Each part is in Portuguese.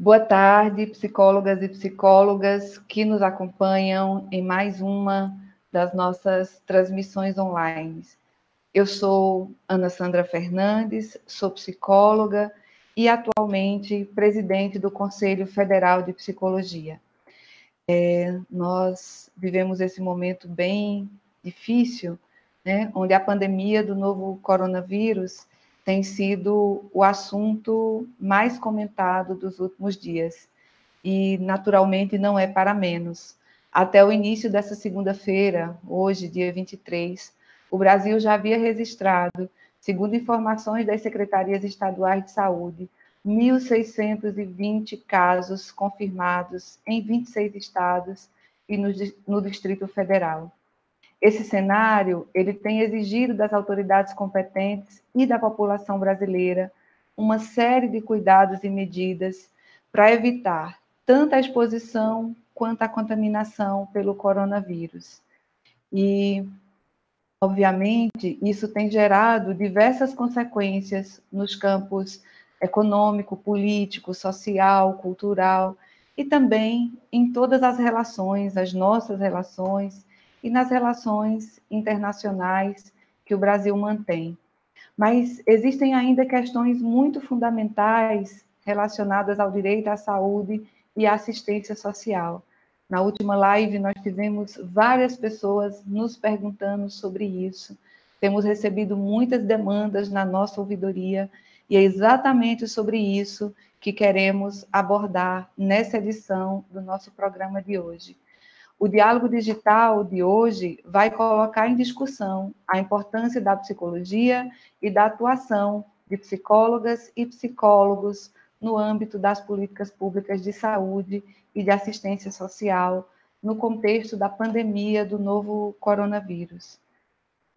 Boa tarde, psicólogas e psicólogas que nos acompanham em mais uma das nossas transmissões online. Eu sou Ana Sandra Fernandes, sou psicóloga e atualmente presidente do Conselho Federal de Psicologia. É, nós vivemos esse momento bem difícil, né, onde a pandemia do novo coronavírus tem sido o assunto mais comentado dos últimos dias. E, naturalmente, não é para menos. Até o início dessa segunda-feira, hoje, dia 23, o Brasil já havia registrado, segundo informações das secretarias estaduais de saúde, 1.620 casos confirmados em 26 estados e no, no Distrito Federal. Esse cenário, ele tem exigido das autoridades competentes e da população brasileira uma série de cuidados e medidas para evitar tanto a exposição quanto a contaminação pelo coronavírus. E, obviamente, isso tem gerado diversas consequências nos campos econômico, político, social, cultural e também em todas as relações, as nossas relações e nas relações internacionais que o Brasil mantém. Mas existem ainda questões muito fundamentais relacionadas ao direito à saúde e à assistência social. Na última live, nós tivemos várias pessoas nos perguntando sobre isso. Temos recebido muitas demandas na nossa ouvidoria, e é exatamente sobre isso que queremos abordar nessa edição do nosso programa de hoje. O diálogo digital de hoje vai colocar em discussão a importância da psicologia e da atuação de psicólogas e psicólogos no âmbito das políticas públicas de saúde e de assistência social no contexto da pandemia do novo coronavírus.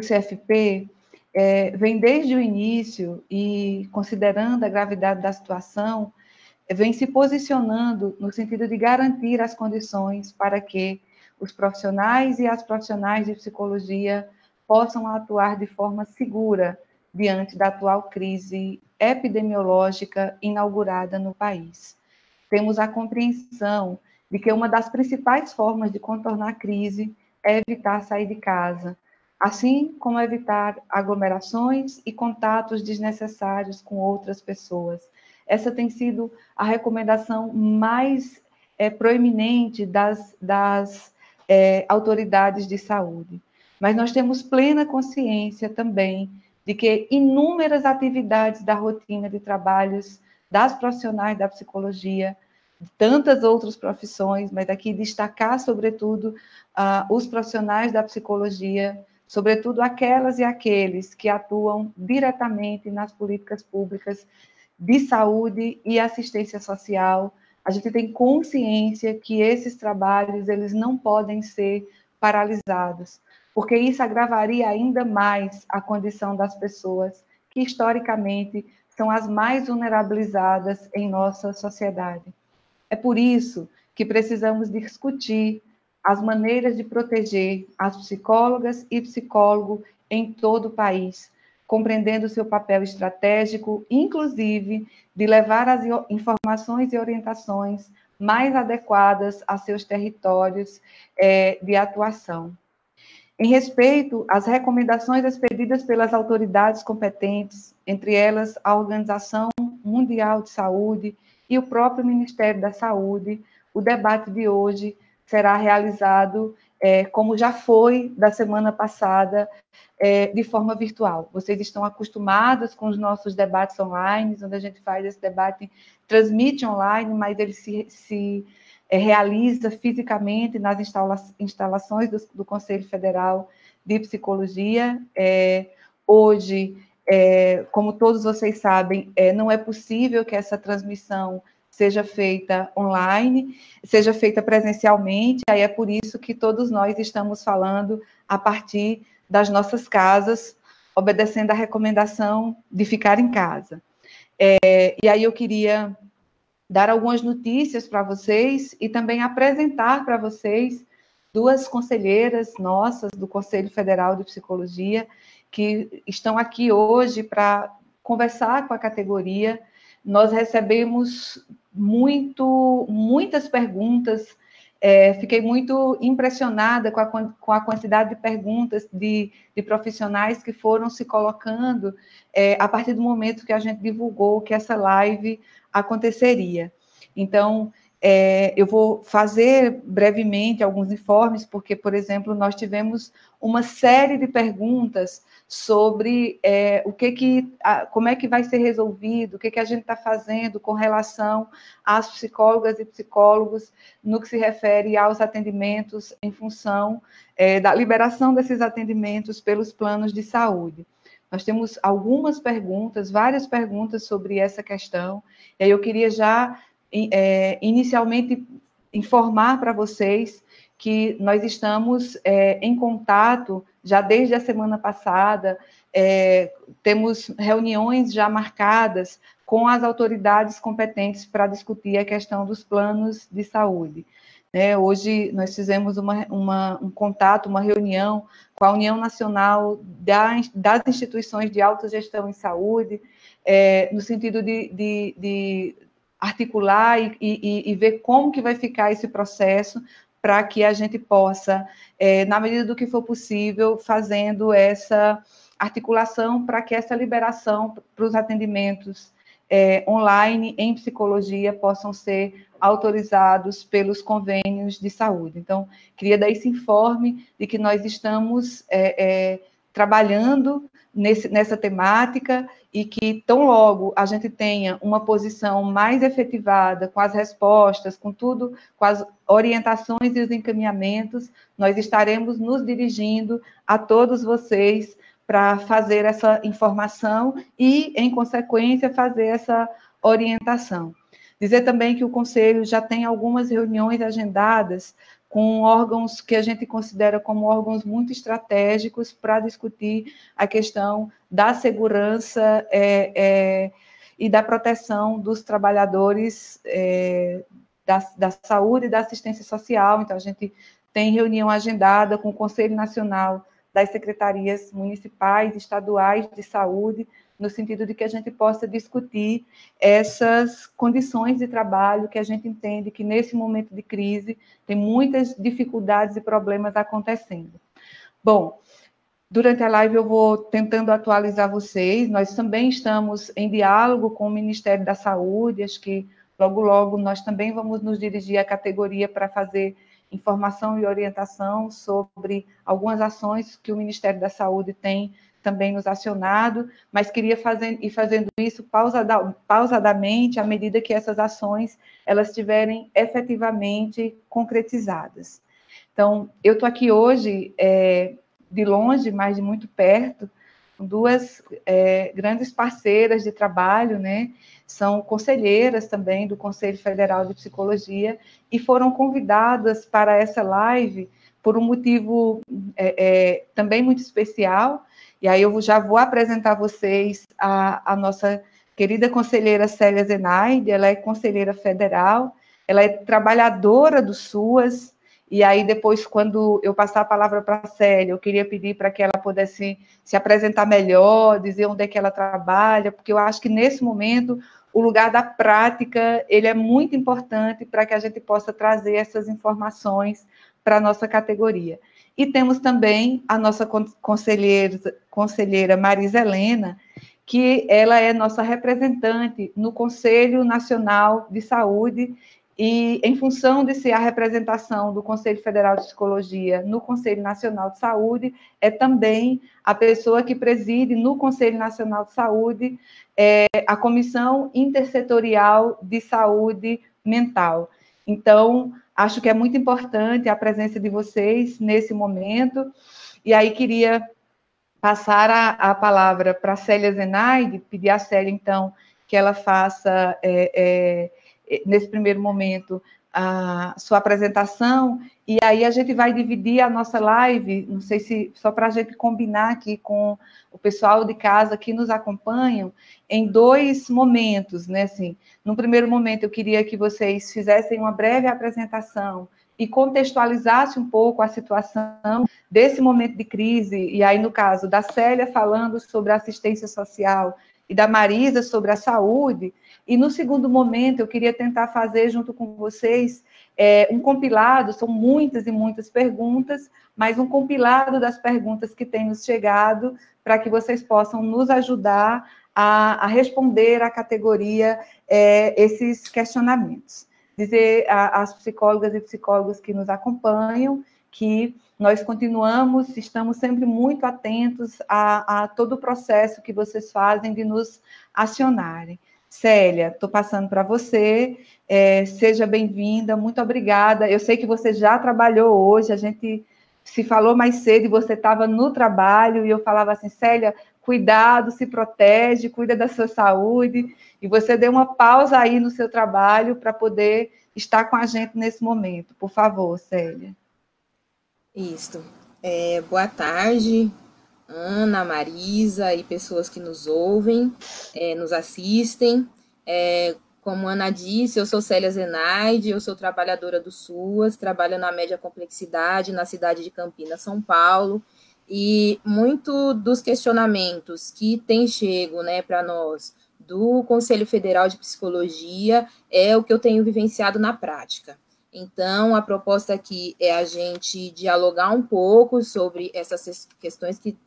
O CFP é, vem desde o início e, considerando a gravidade da situação, vem se posicionando no sentido de garantir as condições para que os profissionais e as profissionais de psicologia possam atuar de forma segura diante da atual crise epidemiológica inaugurada no país. Temos a compreensão de que uma das principais formas de contornar a crise é evitar sair de casa, assim como evitar aglomerações e contatos desnecessários com outras pessoas. Essa tem sido a recomendação mais é, proeminente das, das é, autoridades de saúde. Mas nós temos plena consciência também de que inúmeras atividades da rotina de trabalhos das profissionais da psicologia, tantas outras profissões, mas aqui destacar, sobretudo, uh, os profissionais da psicologia, sobretudo aquelas e aqueles que atuam diretamente nas políticas públicas de saúde e assistência social, a gente tem consciência que esses trabalhos eles não podem ser paralisados, porque isso agravaria ainda mais a condição das pessoas que historicamente são as mais vulnerabilizadas em nossa sociedade. É por isso que precisamos discutir as maneiras de proteger as psicólogas e psicólogos em todo o país, compreendendo seu papel estratégico, inclusive de levar as informações e orientações mais adequadas a seus territórios é, de atuação. Em respeito às recomendações expedidas pelas autoridades competentes, entre elas a Organização Mundial de Saúde e o próprio Ministério da Saúde, o debate de hoje será realizado é, como já foi da semana passada, é, de forma virtual. Vocês estão acostumados com os nossos debates online, onde a gente faz esse debate, transmite online, mas ele se, se é, realiza fisicamente nas instala instalações do, do, Conselho Federal de Psicologia. É, hoje, é, como todos vocês sabem, é, não é possível que essa transmissão seja feita online, seja feita presencialmente, aí é por isso que todos nós estamos falando a partir das nossas casas, obedecendo a recomendação de ficar em casa. É, e aí eu queria dar algumas notícias para vocês e também apresentar para vocês duas conselheiras nossas do Conselho Federal de Psicologia que estão aqui hoje para conversar com a categoria. Nós recebemos muito, muitas perguntas. É, fiquei muito impressionada com a, com a quantidade de perguntas de, de profissionais que foram se colocando é, a partir do momento que a gente divulgou que essa live aconteceria. Então, é, eu vou fazer brevemente alguns informes, porque, por exemplo, nós tivemos uma série de perguntas sobre é, o que que, a, como é que vai ser resolvido, o que que a gente está fazendo com relação às psicólogas e psicólogos no que se refere aos atendimentos em função é, da liberação desses atendimentos pelos planos de saúde. Nós temos algumas perguntas, várias perguntas sobre essa questão, e aí eu queria já é, inicialmente informar para vocês que nós estamos é, em contato já desde a semana passada, é, temos reuniões já marcadas com as autoridades competentes para discutir a questão dos planos de saúde. É, hoje nós fizemos uma, uma, um contato, uma reunião com a União Nacional das, das Instituições de Autogestão em Saúde, é, no sentido de, de, de articular e, e, e, ver como que vai ficar esse processo para que a gente possa, é, na medida do que for possível, fazendo essa articulação para que essa liberação para os atendimentos é, online em psicologia possam ser autorizados pelos convênios de saúde. Então, queria dar esse informe de que nós estamos é, trabalhando nesse, nessa temática e que tão logo a gente tenha uma posição mais efetivada com as respostas, com tudo, com as orientações e os encaminhamentos, nós estaremos nos dirigindo a todos vocês para fazer essa informação e, em consequência, fazer essa orientação. Dizer também que o Conselho já tem algumas reuniões agendadas com órgãos que a gente considera como órgãos muito estratégicos para discutir a questão da segurança é, é, e da proteção dos trabalhadores é, da, da saúde e da assistência social. Então, a gente tem reunião agendada com o Conselho Nacional das Secretarias Municipais, Estaduais de Saúde, no sentido de que a gente possa discutir essas condições de trabalho que a gente entende que nesse momento de crise tem muitas dificuldades e problemas acontecendo. Bom, durante a live eu vou tentando atualizar vocês. Nós também estamos em diálogo com o Ministério da Saúde, acho que logo logo nós também vamos nos dirigir à categoria para fazer informação e orientação sobre algumas ações que o Ministério da Saúde tem também nos acionado, mas queria fazer, ir fazendo isso pausada, pausadamente à medida que essas ações elas estiverem efetivamente concretizadas. Então, eu estou aqui hoje é, de longe, mas de muito perto, com duas é, grandes parceiras de trabalho, né? São conselheiras também do Conselho Federal de Psicologia e foram convidadas para essa live por um motivo é, é também muito especial, e aí eu já vou apresentar a vocês a, a nossa querida conselheira Célia Zenaide, ela é conselheira federal, ela é trabalhadora do SUAS, e aí depois, quando eu passar a palavra para a Célia, eu queria pedir para que ela pudesse se apresentar melhor, dizer onde é que ela trabalha, porque eu acho que nesse momento o lugar da prática ele é muito importante para que a gente possa trazer essas informações para a nossa categoria. E temos também a nossa conselheira, conselheira Marisa Helena, que ela é nossa representante no Conselho Nacional de Saúde e em função de ser a representação do Conselho Federal de Psicologia no Conselho Nacional de Saúde, é também a pessoa que preside no Conselho Nacional de Saúde é, a Comissão Intersetorial de Saúde Mental. Então, Acho que é muito importante a presença de vocês nesse momento. E aí queria passar a, a palavra para Célia Zenaide, pedir a Célia, então, que ela faça, é, é, nesse primeiro momento, a sua apresentação, e aí a gente vai dividir a nossa live, não sei se só para a gente combinar aqui com o pessoal de casa que nos acompanham, em dois momentos, né? Assim, no primeiro momento eu queria que vocês fizessem uma breve apresentação e contextualizasse um pouco a situação desse momento de crise, e aí no caso da Célia falando sobre assistência social e da Marisa sobre a saúde. E no segundo momento, eu queria tentar fazer junto com vocês é, um compilado, são muitas e muitas perguntas, mas um compilado das perguntas que têm nos chegado, para que vocês possam nos ajudar a, a responder à categoria é, esses questionamentos. Dizer às psicólogas e psicólogos que nos acompanham que nós continuamos, estamos sempre muito atentos a, a todo o processo que vocês fazem de nos acionarem. Célia, estou passando para você. É, seja bem-vinda, muito obrigada. Eu sei que você já trabalhou hoje, a gente se falou mais cedo e você estava no trabalho, e eu falava assim, Célia, cuidado, se protege, cuida da sua saúde, e você deu uma pausa aí no seu trabalho para poder estar com a gente nesse momento. Por favor, Célia. Isso. É, boa tarde, Ana, Marisa e pessoas que nos ouvem, é, nos assistem. É, como Ana disse, eu sou Célia Zenaide, eu sou trabalhadora do SUAS, trabalho na média complexidade na cidade de Campinas, São Paulo, e muito dos questionamentos que têm chego né, para nós do Conselho Federal de Psicologia é o que eu tenho vivenciado na prática. Então, a proposta aqui é a gente dialogar um pouco sobre essas questões que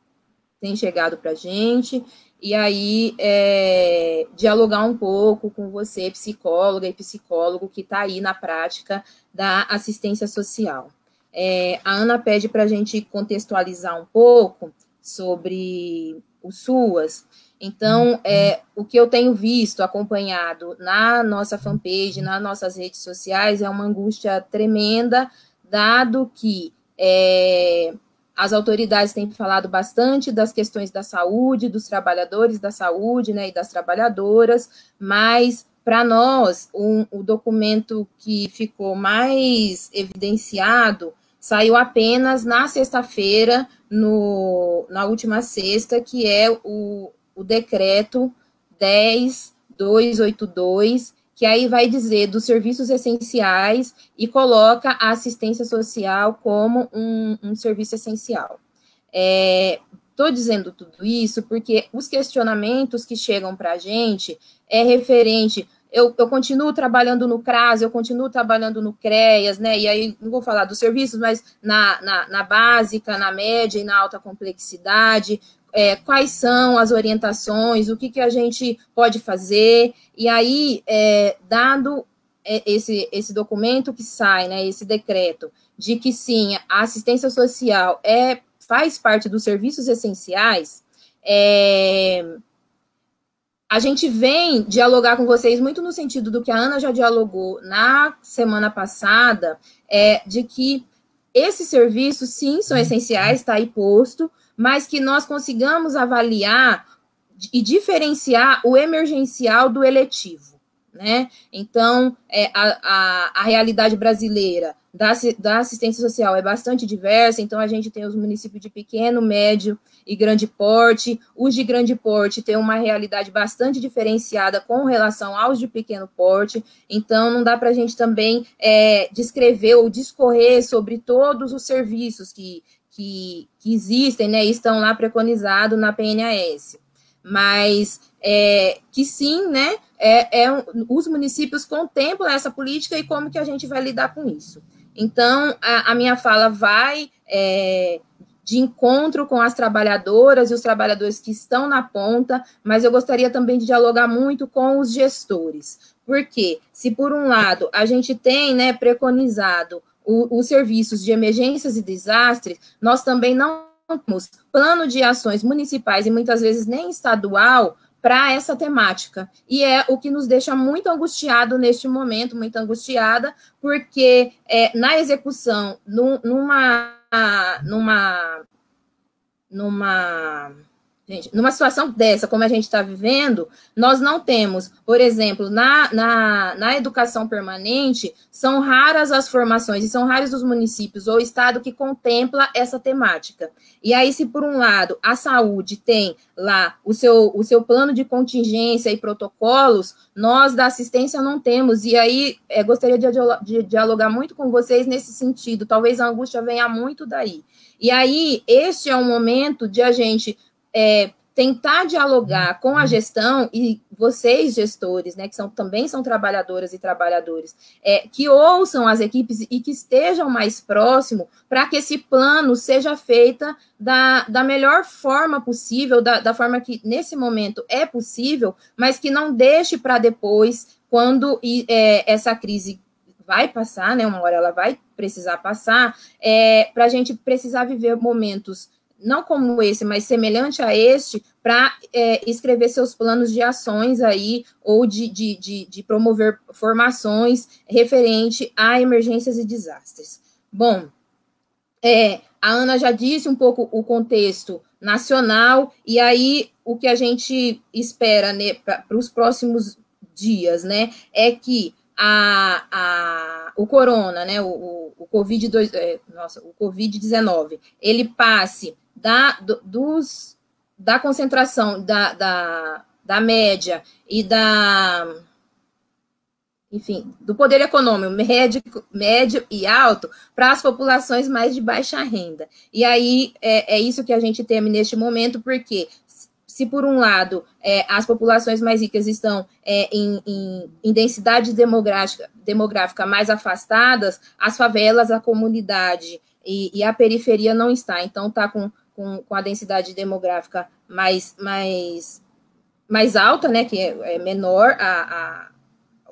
tem chegado para a gente, e aí é, dialogar um pouco com você, psicóloga e psicólogo, que está aí na prática da assistência social. É, a Ana pede para a gente contextualizar um pouco sobre o SUAS. Então, é, o que eu tenho visto, acompanhado na nossa fanpage, nas nossas redes sociais, é uma angústia tremenda, dado que é, as autoridades têm falado bastante das questões da saúde, dos trabalhadores da saúde né, e das trabalhadoras, mas para nós, um, o documento que ficou mais evidenciado saiu apenas na sexta-feira, na última sexta, que é o, o decreto 10282, que aí vai dizer dos serviços essenciais e coloca a assistência social como um, um serviço essencial. Estou é, dizendo tudo isso porque os questionamentos que chegam para a gente é referente. Eu, eu, continuo trabalhando no CRAS, eu continuo trabalhando no CREAS, né? E aí não vou falar dos serviços, mas na, na, na básica, na média e na alta complexidade, é, quais são as orientações, o que, que a gente pode fazer, e aí, é, dado é, esse, esse documento que sai, né, esse decreto, de que sim, a assistência social é, faz parte dos serviços essenciais, é, a gente vem dialogar com vocês muito no sentido do que a Ana já dialogou na semana passada, é, de que esses serviços, sim, são essenciais, está aí posto, mas que nós consigamos avaliar e diferenciar o emergencial do eletivo. Né? Então, é, a, a, a, realidade brasileira da, da assistência social é bastante diversa, então a gente tem os municípios de pequeno, médio e grande porte. Os de grande porte têm uma realidade bastante diferenciada com relação aos de pequeno porte, então não dá para a gente também é, descrever ou discorrer sobre todos os serviços que, que, que existem, né, estão lá preconizados na PNAS. Mas é, que sim, né, é, é, os municípios contemplam essa política e como que a gente vai lidar com isso. Então, a, a minha fala vai é, de encontro com as trabalhadoras e os trabalhadores que estão na ponta, mas eu gostaria também de dialogar muito com os gestores. Porque, se por um lado a gente tem né, preconizado os serviços de emergências e desastres, nós também não temos plano de ações municipais e muitas vezes nem estadual para essa temática. E é o que nos deixa muito angustiado neste momento, muito angustiada, porque é, na execução, numa, numa, numa Gente, numa situação dessa, como a gente está vivendo, nós não temos, por exemplo, na, na, na educação permanente, são raras as formações e são raros os municípios ou estado que contempla essa temática. E aí, se por um lado a saúde tem lá o seu, o seu plano de contingência e protocolos, nós da assistência não temos. E aí, é, gostaria de, de dialogar muito com vocês nesse sentido. Talvez a angústia venha muito daí. E aí, este é um momento de a gente é, tentar dialogar com a gestão e vocês gestores, né, que são também são trabalhadoras e trabalhadores, é, que ouçam as equipes e que estejam mais próximo para que esse plano seja feita da, da melhor forma possível, da, da forma que nesse momento é possível, mas que não deixe para depois, quando é, essa crise vai passar, né? Uma hora ela vai precisar passar, é, para a gente precisar viver momentos não como esse, mas semelhante a este, para é, escrever seus planos de ações aí, ou de, de, de, de, promover formações referente a emergências e desastres. Bom, é, a Ana já disse um pouco o contexto nacional, e aí o que a gente espera né, para os próximos dias, né, é que a, a, o corona, né, o, o, o Covid, é, nossa, o Covid-19, ele passe da, do, dos, da concentração da, da, da média e da enfim, do poder econômico médio, médio e alto para as populações mais de baixa renda. E aí é, é isso que a gente teme neste momento, porque se por um lado é, as populações mais ricas estão é, em, em, em, densidade demográfica, demográfica mais afastadas, as favelas, a comunidade e, e a periferia não está. Então está com com, com a densidade demográfica mais, mais, mais alta, né, que é, é menor a,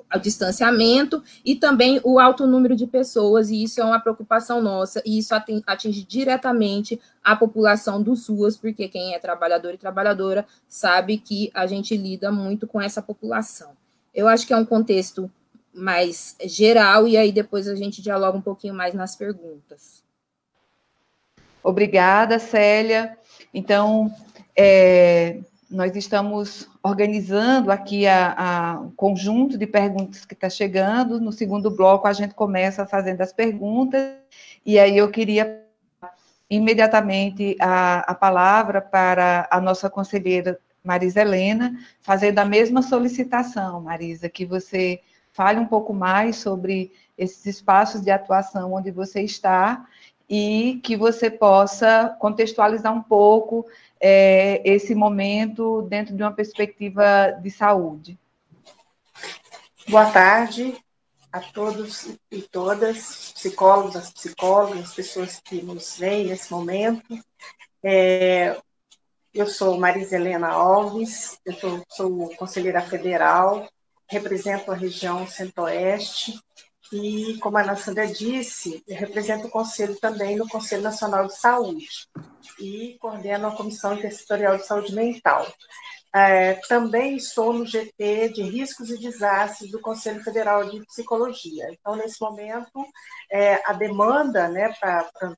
a, distanciamento, e também o alto número de pessoas, e isso é uma preocupação nossa, e isso atinge diretamente a população do SUAS, porque quem é trabalhador e trabalhadora sabe que a gente lida muito com essa população. Eu acho que é um contexto mais geral, e aí depois a gente dialoga um pouquinho mais nas perguntas. Obrigada, Célia. Então, é, nós estamos organizando aqui a, a, um conjunto de perguntas que está chegando. No segundo bloco, a gente começa fazendo as perguntas, e aí eu queria imediatamente a, a palavra para a nossa conselheira Marisa Helena, fazendo a mesma solicitação, Marisa, que você fale um pouco mais sobre esses espaços de atuação onde você está e que você possa contextualizar um pouco é, esse momento dentro de uma perspectiva de saúde. Boa tarde a todos e todas, psicólogos, as psicólogas, as pessoas que nos veem nesse momento. É, eu sou Marisa Helena Alves, eu sou, sou conselheira federal, represento a região centro-oeste e, como a Ana Sandra disse, represento o Conselho também no Conselho Nacional de Saúde e coordeno a Comissão Intersetorial de Saúde Mental. É, também estou no GT de Riscos e Desastres do Conselho Federal de Psicologia. Então, nesse momento, é, a demanda né,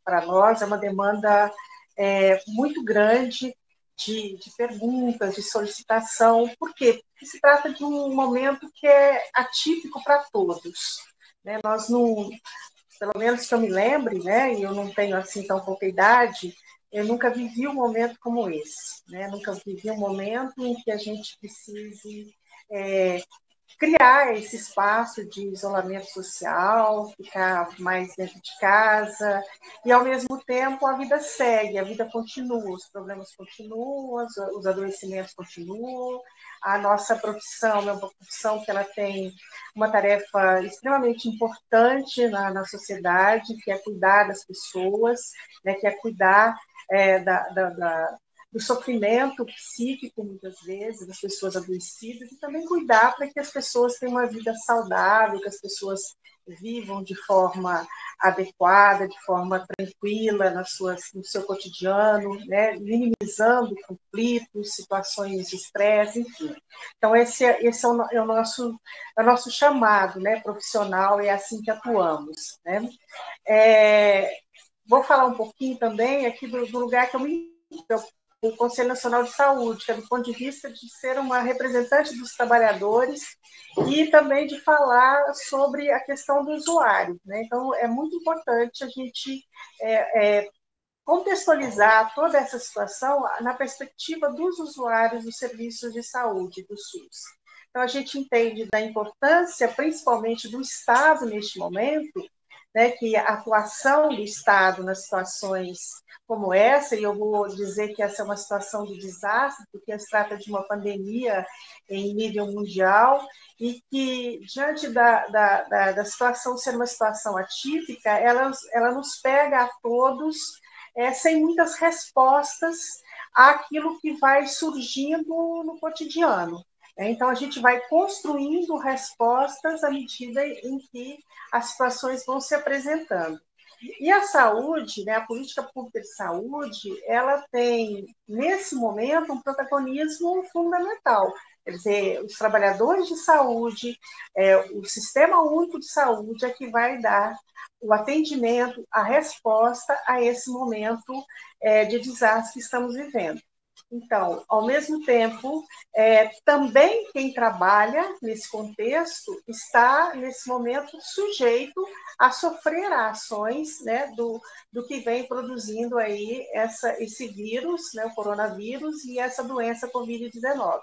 para nós é uma demanda é, muito grande de, de, perguntas, de solicitação. Por quê? Porque se trata de um momento que é atípico para todos. Né? Nós não, pelo menos que eu me lembre, né, e eu não tenho assim tão pouca idade, eu nunca vivi um momento como esse, né? Nunca vivi um momento em que a gente precise é, criar esse espaço de isolamento social, ficar mais dentro de casa, e ao mesmo tempo a vida segue, a vida continua, os problemas continuam, os adoecimentos continuam, a nossa profissão é uma profissão que ela tem uma tarefa extremamente importante na, na sociedade, que é cuidar das pessoas, né, que é cuidar é, da, da, da do sofrimento psíquico, muitas vezes, das pessoas adoecidas, e também cuidar para que as pessoas tenham uma vida saudável, que as pessoas vivam de forma adequada, de forma tranquila nas suas, no seu cotidiano, né? minimizando conflitos, situações de estresse, enfim. Então, esse, é, esse é, o, é, o, nosso, é o nosso chamado né? profissional, é assim que atuamos. Né? É, vou falar um pouquinho também aqui do, do lugar que eu me o Conselho Nacional de Saúde, que é do ponto de vista de ser uma representante dos trabalhadores e também de falar sobre a questão do usuário. Né? Então, é muito importante a gente é, é, contextualizar toda essa situação na perspectiva dos usuários dos serviços de saúde do SUS. Então, a gente entende da importância, principalmente do Estado neste momento, né, que a atuação do Estado nas situações como essa, e eu vou dizer que essa é uma situação de desastre, porque se trata de uma pandemia em nível mundial, e que, diante da, da, da, da situação ser uma situação atípica, ela, ela nos pega a todos é, sem muitas respostas àquilo que vai surgindo no cotidiano. É, então, a gente vai construindo respostas à medida em que as situações vão se apresentando. E a saúde, né, a política pública de saúde, ela tem, nesse momento, um protagonismo fundamental. Quer dizer, os trabalhadores de saúde, é, o Sistema Único de Saúde é que vai dar o atendimento, a resposta a esse momento é, de desastre que estamos vivendo. Então, ao mesmo tempo, é, também quem trabalha nesse contexto está, nesse momento, sujeito a sofrer ações né, do, do que vem produzindo aí essa, esse vírus, né, o coronavírus, e essa doença Covid-19.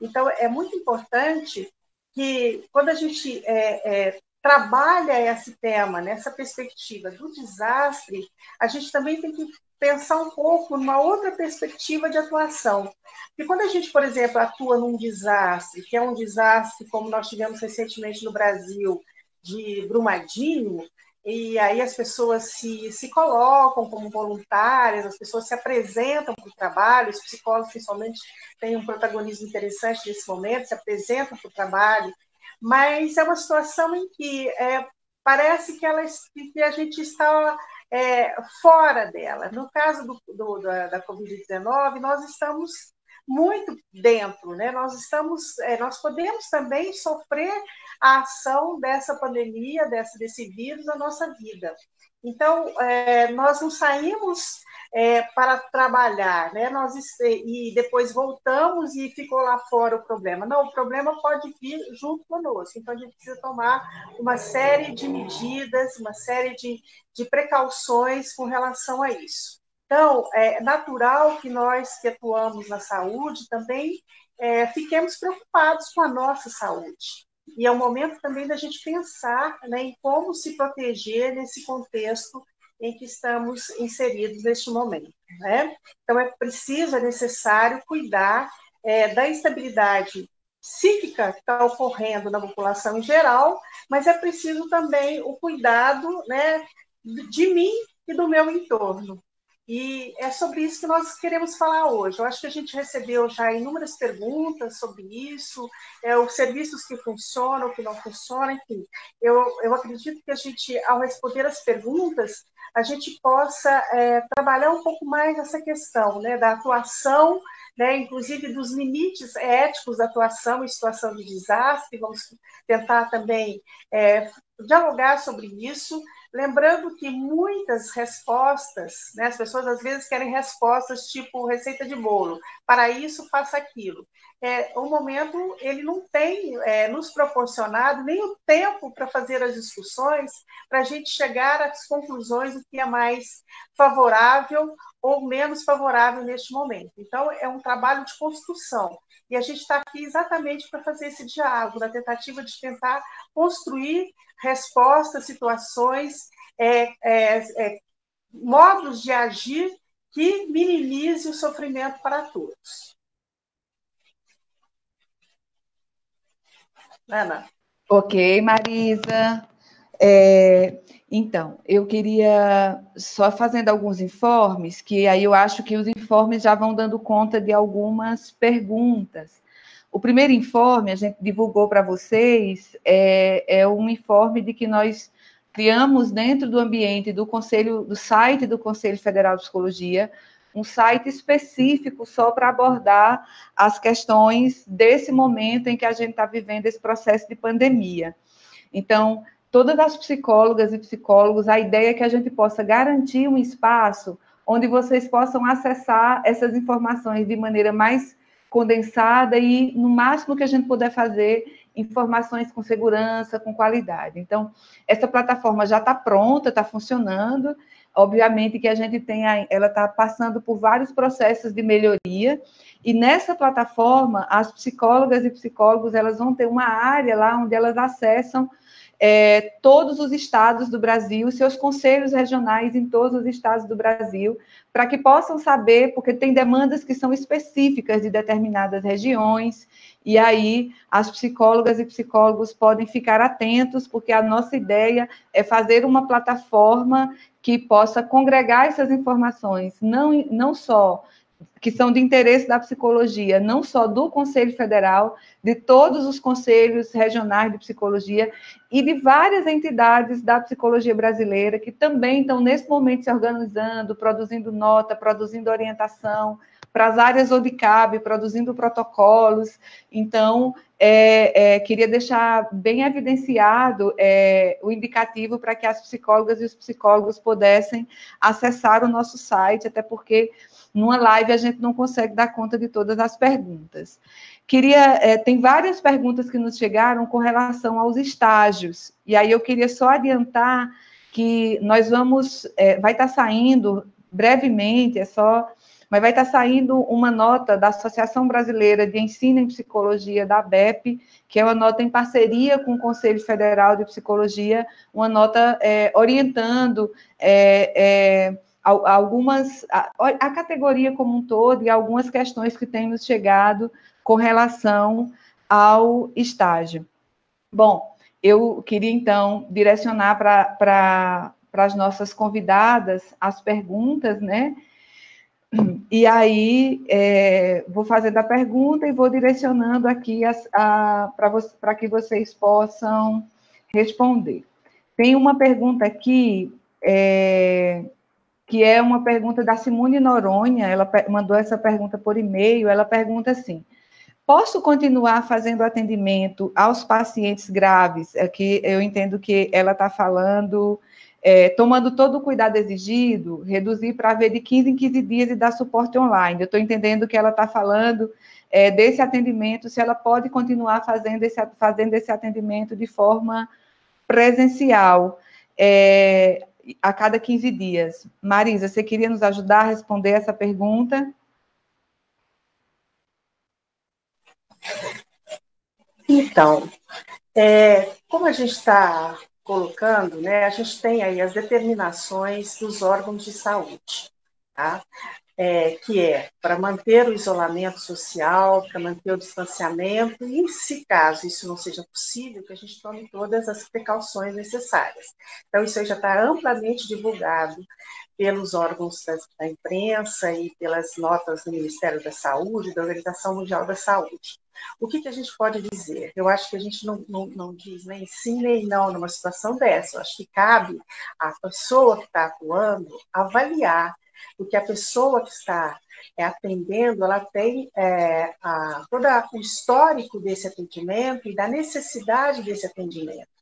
Então, é muito importante que, quando a gente é, é, trabalha esse tema, nessa perspectiva do desastre, a gente também tem que pensar um pouco numa outra perspectiva de atuação. E quando a gente, por exemplo, atua num desastre, que é um desastre como nós tivemos recentemente no Brasil, de Brumadinho, e aí as pessoas se, se colocam como voluntárias, as pessoas se apresentam para o trabalho, os psicólogos principalmente têm um protagonismo interessante nesse momento, se apresentam para o trabalho, mas é uma situação em que é, parece que, ela, que a gente está é, fora dela. No caso do, do, da, da Covid-19, nós estamos muito dentro, né? Nós estamos, é, nós podemos também sofrer a ação dessa pandemia, dessa, desse vírus na nossa vida. Então, é, nós não saímos é, para trabalhar, né? Nós e depois voltamos e ficou lá fora o problema. Não, o problema pode vir junto conosco. Então a gente precisa tomar uma série de medidas, uma série de, de precauções com relação a isso. Então, é natural que nós que atuamos na saúde também é, fiquemos preocupados com a nossa saúde. E é o momento também da gente pensar né, em como se proteger nesse contexto em que estamos inseridos neste momento. Né? Então, é preciso, é necessário cuidar é, da instabilidade psíquica que está ocorrendo na população em geral, mas é preciso também o cuidado né, de mim e do meu entorno. E é sobre isso que nós queremos falar hoje. Eu acho que a gente recebeu já inúmeras perguntas sobre isso, é, os serviços que funcionam, que não funcionam, enfim. Eu, eu acredito que a gente, ao responder as perguntas, a gente possa é, trabalhar um pouco mais essa questão né, da atuação, né, inclusive dos limites éticos da atuação em situação de desastre. Vamos tentar também é, dialogar sobre isso, lembrando que muitas respostas, né, as pessoas às vezes querem respostas tipo receita de bolo, para isso faça aquilo. É, o momento ele não tem é, nos proporcionado nem o tempo para fazer as discussões, para a gente chegar às conclusões do que é mais favorável ou menos favorável neste momento. Então, é um trabalho de construção. E a gente está aqui exatamente para fazer esse diálogo, na tentativa de tentar construir respostas, situações, é, é, é, modos de agir que minimize o sofrimento para todos. Ana. Ok, Marisa. É, então, eu queria só fazendo alguns informes, que aí eu acho que os informes já vão dando conta de algumas perguntas. O primeiro informe, a gente divulgou para vocês, é, é um informe de que nós criamos dentro do ambiente do Conselho, do site do Conselho Federal de Psicologia, um site específico só para abordar as questões desse momento em que a gente está vivendo esse processo de pandemia. Então, todas as psicólogas e psicólogos, a ideia é que a gente possa garantir um espaço onde vocês possam acessar essas informações de maneira mais condensada e, no máximo que a gente puder fazer, informações com segurança, com qualidade. Então, essa plataforma já está pronta, está funcionando. Obviamente que a gente tem, a, ela está passando por vários processos de melhoria. E nessa plataforma, as psicólogas e psicólogos elas vão ter uma área lá onde elas acessam é, todos os estados do Brasil, seus conselhos regionais em todos os estados do Brasil, para que possam saber, porque tem demandas que são específicas de determinadas regiões, e aí as psicólogas e psicólogos podem ficar atentos, porque a nossa ideia é fazer uma plataforma que possa congregar essas informações, não, não só que são de interesse da psicologia, não só do Conselho Federal, de todos os conselhos regionais de psicologia e de várias entidades da psicologia brasileira que também estão nesse momento se organizando, produzindo nota, produzindo orientação para as áreas onde cabe, produzindo protocolos. Então, é, é, queria deixar bem evidenciado é, o indicativo para que as psicólogas e os psicólogos pudessem acessar o nosso site, até porque numa live a gente não consegue dar conta de todas as perguntas. Queria, é, tem várias perguntas que nos chegaram com relação aos estágios, e aí eu queria só adiantar que nós vamos, é, vai estar saindo brevemente, é só, mas vai estar saindo uma nota da Associação Brasileira de Ensino em Psicologia, da BEP, que é uma nota em parceria com o Conselho Federal de Psicologia, uma nota é, orientando é, é algumas a, a, categoria como um todo e algumas questões que têm nos chegado com relação ao estágio. Bom, eu queria então direcionar para as nossas convidadas as perguntas, né? E aí é, vou fazendo a pergunta e vou direcionando aqui para que vocês possam responder. Tem uma pergunta aqui é, que é uma pergunta da Simone Noronha, ela mandou essa pergunta por e-mail, ela pergunta assim, posso continuar fazendo atendimento aos pacientes graves? É que eu entendo que ela está falando, é, tomando todo o cuidado exigido, reduzir para ver de 15 em 15 dias e dar suporte online. Eu estou entendendo que ela está falando é, desse atendimento, se ela pode continuar fazendo esse, fazendo esse atendimento de forma presencial. É, a cada 15 dias. Marisa, você queria nos ajudar a responder essa pergunta? Então, é, como a gente está colocando, né, a gente tem aí as determinações dos órgãos de saúde, tá? É, que é para manter o isolamento social, para manter o distanciamento, e se caso isso não seja possível, que a gente tome todas as precauções necessárias. Então, isso aí já está amplamente divulgado pelos órgãos da, da, imprensa e pelas notas do Ministério da Saúde, da Organização Mundial da Saúde. O que, que a gente pode dizer? Eu acho que a gente não, não, não diz nem sim nem não numa situação dessa. Eu acho que cabe à pessoa que está atuando avaliar porque a pessoa que está é, atendendo, ela tem é, a, todo o histórico desse atendimento e da necessidade desse atendimento.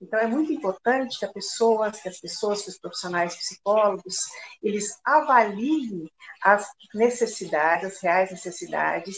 Então, é muito importante que, a pessoa, que as pessoas, que os profissionais psicólogos, eles avaliem as necessidades, as reais necessidades,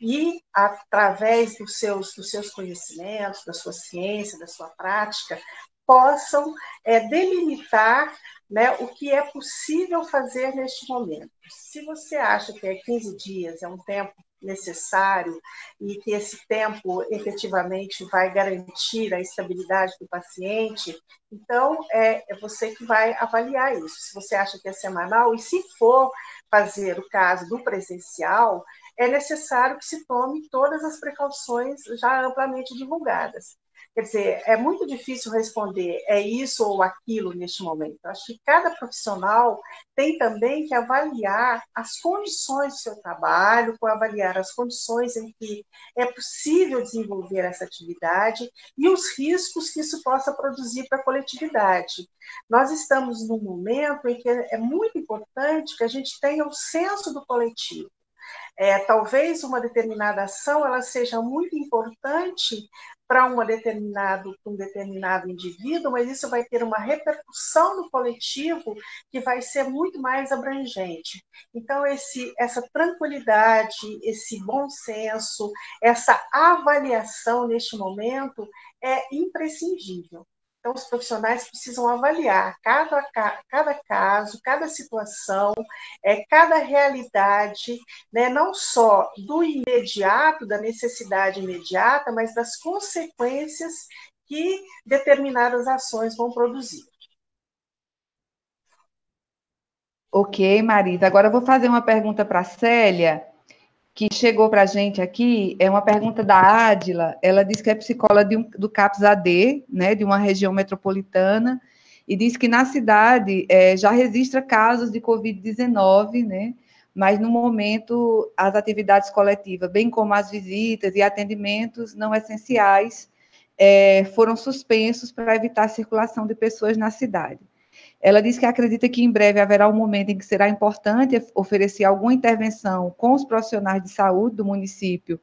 e, através dos seus, dos seus conhecimentos, da sua ciência, da sua prática, possam é, delimitar né, o que é possível fazer neste momento. Se você acha que é 15 dias é um tempo necessário e que esse tempo efetivamente vai garantir a estabilidade do paciente, então é, é você que vai avaliar isso. Se você acha que é semanal, e se for fazer o caso do presencial, é necessário que se tome todas as precauções já amplamente divulgadas. Quer dizer, é muito difícil responder é isso ou aquilo neste momento. Acho que cada profissional tem também que avaliar as condições do seu trabalho, avaliar as condições em que é possível desenvolver essa atividade e os riscos que isso possa produzir para a coletividade. Nós estamos num momento em que é muito importante que a gente tenha o senso do coletivo. É, talvez uma determinada ação ela seja muito importante para uma determinado, um determinado indivíduo, mas isso vai ter uma repercussão no coletivo que vai ser muito mais abrangente. Então, esse, essa tranquilidade, esse bom senso, essa avaliação neste momento é imprescindível. Então, os profissionais precisam avaliar cada, cada caso, cada situação, é, cada realidade, né, não só do imediato, da necessidade imediata, mas das consequências que determinadas ações vão produzir. Ok, Marisa. Agora eu vou fazer uma pergunta para a Célia, que chegou para a gente aqui. É uma pergunta da Ádila. Ela diz que é psicóloga um, do CAPS AD, né, de uma região metropolitana, e diz que na cidade é, já registra casos de Covid-19, né? Mas no momento as atividades coletivas, bem como as visitas e atendimentos não essenciais, é, foram suspensos para evitar a circulação de pessoas na cidade. Ela diz que acredita que em breve haverá um momento em que será importante oferecer alguma intervenção com os profissionais de saúde do município,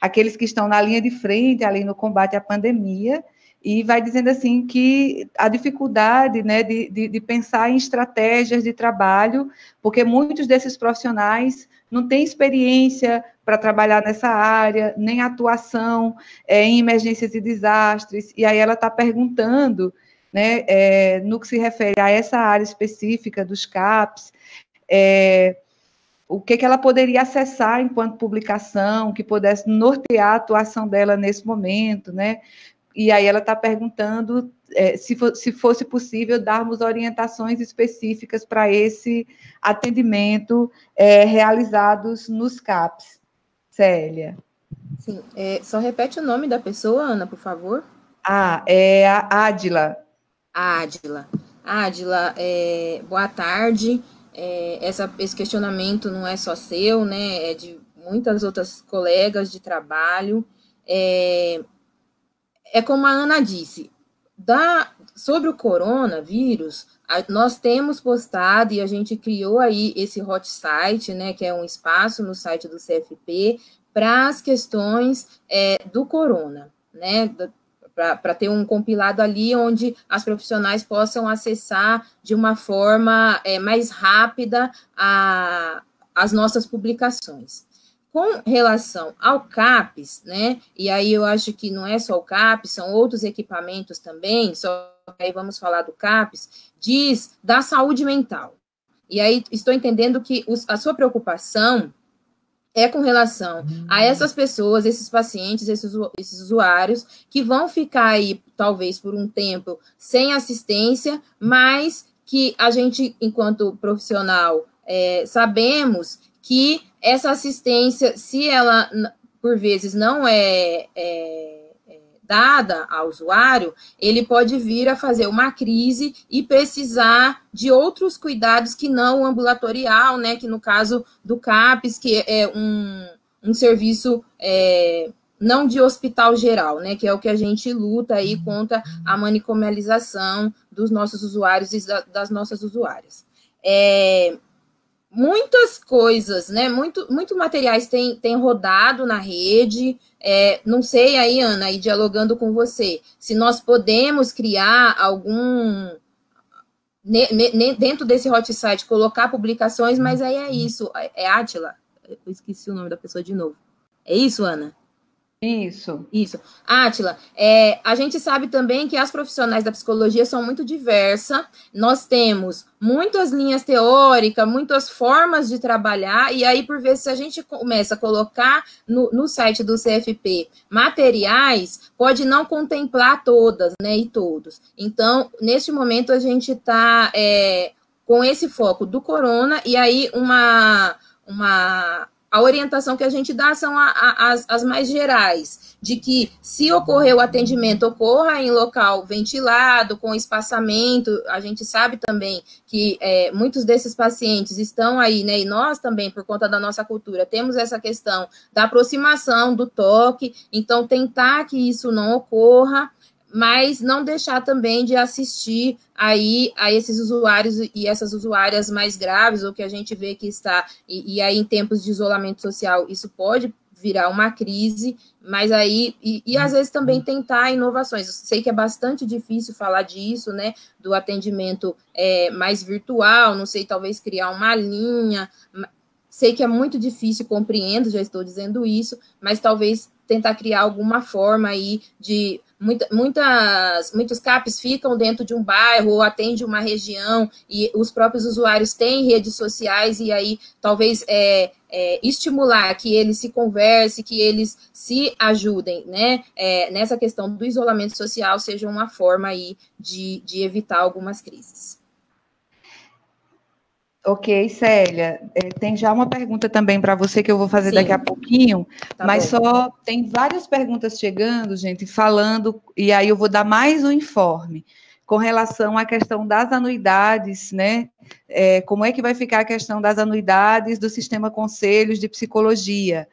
aqueles que estão na linha de frente ali no combate à pandemia, e vai dizendo assim que a dificuldade né, de, de, de, pensar em estratégias de trabalho, porque muitos desses profissionais não têm experiência para trabalhar nessa área, nem atuação é, em emergências e desastres, e aí ela está perguntando né, é, no que se refere a essa área específica dos CAPs, é, o que, que ela poderia acessar enquanto publicação, que pudesse nortear a atuação dela nesse momento, né? E aí ela está perguntando é, se, for, se fosse possível darmos orientações específicas para esse atendimento é, realizados nos CAPs. Célia. Sim, é, só repete o nome da pessoa, Ana, por favor. Ah, é a Ádila. Ádila, é, boa tarde. É, essa, esse questionamento não é só seu, né? É de muitas outras colegas de trabalho. É, é como a Ana disse, da, sobre o coronavírus, a, nós temos postado e a gente criou aí esse hot site, né? Que é um espaço no site do CFP para as questões é, do corona, né? Para ter um compilado ali onde as profissionais possam acessar de uma forma é, mais rápida a, as nossas publicações. Com relação ao CAPES, né, e aí eu acho que não é só o CAPES, são outros equipamentos também, só aí vamos falar do CAPES, diz da saúde mental. E aí estou entendendo que os, a sua preocupação é com relação a essas pessoas, esses pacientes, esses, esses usuários, que vão ficar aí, talvez por um tempo, sem assistência, mas que a gente, enquanto profissional, é, sabemos que essa assistência, se ela, por vezes, não é, é dada ao usuário, ele pode vir a fazer uma crise e precisar de outros cuidados que não o ambulatorial, né? Que no caso do CAPES, que é um, um serviço é, não de hospital geral, né? Que é o que a gente luta aí contra a manicomialização dos nossos usuários e das nossas usuárias. É, muitas coisas, né? Muito, muito materiais têm tem rodado na rede. É, não sei aí, Ana, aí dialogando com você, se nós podemos criar algum ne, ne, dentro desse hot site colocar publicações, mas aí é isso. É Átila? Eu esqueci o nome da pessoa de novo. É isso, Ana? Isso. Isso. Átila, é, a gente sabe também que as profissionais da psicologia são muito diversas. Nós temos muitas linhas teóricas, muitas formas de trabalhar, e aí, por vezes, se a gente começa a colocar no, no site do CFP materiais, pode não contemplar todas, né? E todos. Então, neste momento, a gente está é, com esse foco do corona, e aí uma. Uma a orientação que a gente dá são a, a, as, as mais gerais, de que se ocorrer o atendimento, ocorra em local ventilado, com espaçamento. A gente sabe também que é, muitos desses pacientes estão aí, né? E nós também, por conta da nossa cultura, temos essa questão da aproximação, do toque, então tentar que isso não ocorra mas não deixar também de assistir aí a esses usuários e essas usuárias mais graves, ou que a gente vê que está, e, e aí em tempos de isolamento social, isso pode virar uma crise, mas aí, e, e, às vezes também tentar inovações. Eu sei que é bastante difícil falar disso, né, do atendimento é, mais virtual, não sei, talvez criar uma linha, sei que é muito difícil, compreendo, já estou dizendo isso, mas talvez tentar criar alguma forma aí de muita, muitas, muitos CAPs ficam dentro de um bairro ou atende uma região e os próprios usuários têm redes sociais e aí talvez é, é, estimular que eles se conversem, que eles se ajudem, né? É, nessa questão do isolamento social seja uma forma aí de, de evitar algumas crises. Ok, Célia. É, tem já uma pergunta também para você que eu vou fazer Sim. daqui a pouquinho, tá mas bom. só tem várias perguntas chegando, gente, falando, e aí eu vou dar mais um informe com relação à questão das anuidades, né? É, como é que vai ficar a questão das anuidades do sistema conselhos de psicologia?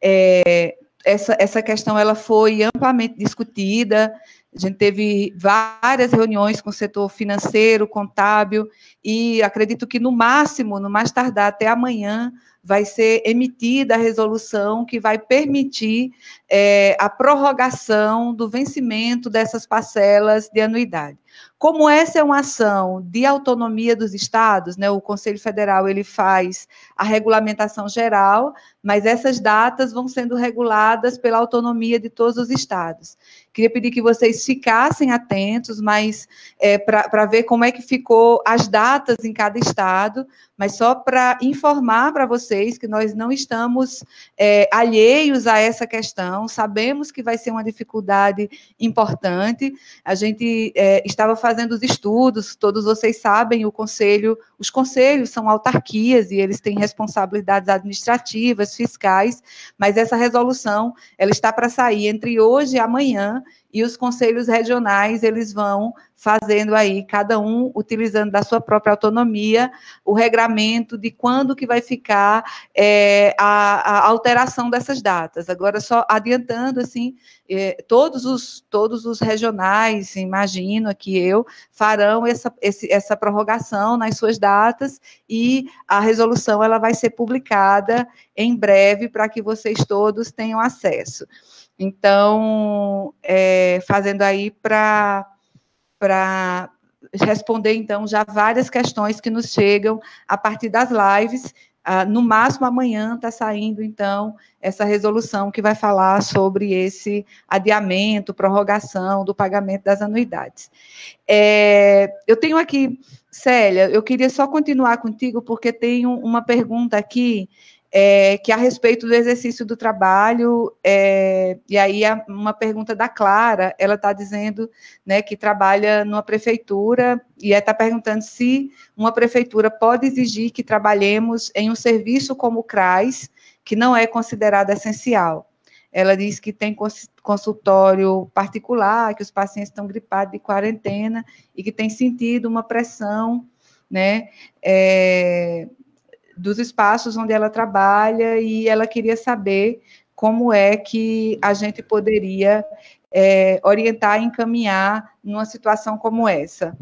É, essa, essa questão ela foi amplamente discutida, a gente teve várias reuniões com o setor financeiro, contábil, e acredito que no máximo, no mais tardar até amanhã, vai ser emitida a resolução que vai permitir é, a prorrogação do vencimento dessas parcelas de anuidade. Como essa é uma ação de autonomia dos estados, né, o Conselho Federal ele faz a regulamentação geral, mas essas datas vão sendo reguladas pela autonomia de todos os estados. Queria pedir que vocês ficassem atentos, mas é, para ver como é que ficou as datas em cada estado, mas só para informar para vocês que nós não estamos é, alheios a essa questão, sabemos que vai ser uma dificuldade importante. A gente é, estava fazendo os estudos, todos vocês sabem, o conselho, os conselhos são autarquias e eles têm responsabilidades administrativas, fiscais, mas essa resolução ela está para sair entre hoje e amanhã e os conselhos regionais eles vão fazendo aí cada um utilizando da sua própria autonomia o regramento de quando que vai ficar é, a, a, alteração dessas datas. Agora só adiantando assim, é, todos os todos os regionais, imagino aqui eu, farão essa esse, essa prorrogação nas suas datas e a resolução ela vai ser publicada em breve para que vocês todos tenham acesso. Então, é, fazendo aí para responder, então, já várias questões que nos chegam a partir das lives. Ah, no máximo, amanhã está saindo, então, essa resolução que vai falar sobre esse adiamento, prorrogação do pagamento das anuidades. É, eu tenho aqui, Célia, eu queria só continuar contigo, porque tem uma pergunta aqui é, que a respeito do exercício do trabalho, é, e aí uma pergunta da Clara, ela está dizendo né, que trabalha numa prefeitura, e está perguntando se uma prefeitura pode exigir que trabalhemos em um serviço como o CRAS, que não é considerado essencial. Ela diz que tem consultório particular, que os pacientes estão gripados de quarentena e que tem sentido uma pressão né, é, dos espaços onde ela trabalha e ela queria saber como é que a gente poderia é, orientar e encaminhar numa situação como essa.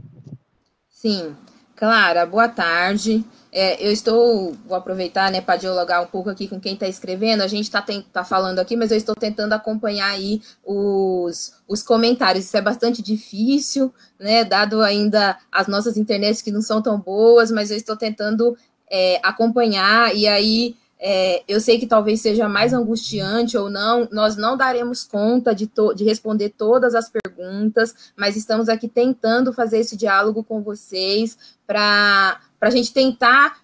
Sim, Clara, boa tarde. É, eu estou, vou aproveitar, né, para dialogar um pouco aqui com quem está escrevendo. A gente está tá falando aqui, mas eu estou tentando acompanhar aí os, os comentários. Isso é bastante difícil, né, dado ainda as nossas internets que não são tão boas, mas eu estou tentando é, acompanhar, e aí é, eu sei que talvez seja mais angustiante ou não, nós não daremos conta de, de responder todas as perguntas, mas estamos aqui tentando fazer esse diálogo com vocês para a gente tentar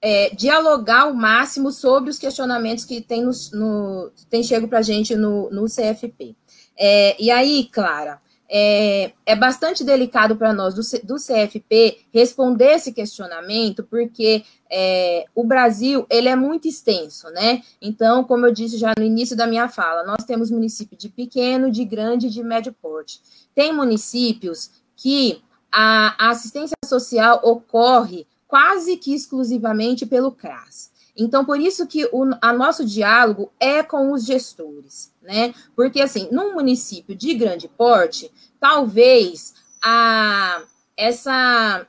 é, dialogar o máximo sobre os questionamentos que tem, no, no tem chego para a gente no, no CFP. É, e aí, Clara, é, é bastante delicado para nós do, do, CFP responder esse questionamento, porque é, o Brasil ele é muito extenso, né? Então, como eu disse já no início da minha fala, nós temos município de pequeno, de grande e de médio porte. Tem municípios que a, a assistência social ocorre quase que exclusivamente pelo CRAS. Então, por isso que o a nosso diálogo é com os gestores, né? Porque, assim, num município de grande porte, talvez a, essa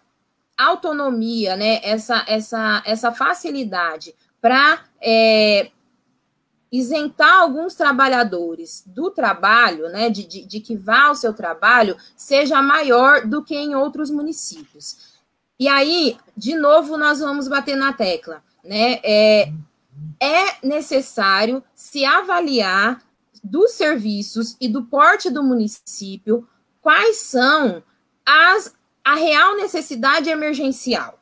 autonomia, né, essa, essa, essa facilidade para é, isentar alguns trabalhadores do trabalho, né, de, de, de que vá ao seu trabalho, seja maior do que em outros municípios. E aí, de novo, nós vamos bater na tecla né? É, é necessário se avaliar dos serviços e do porte do município, quais são as, a real necessidade emergencial,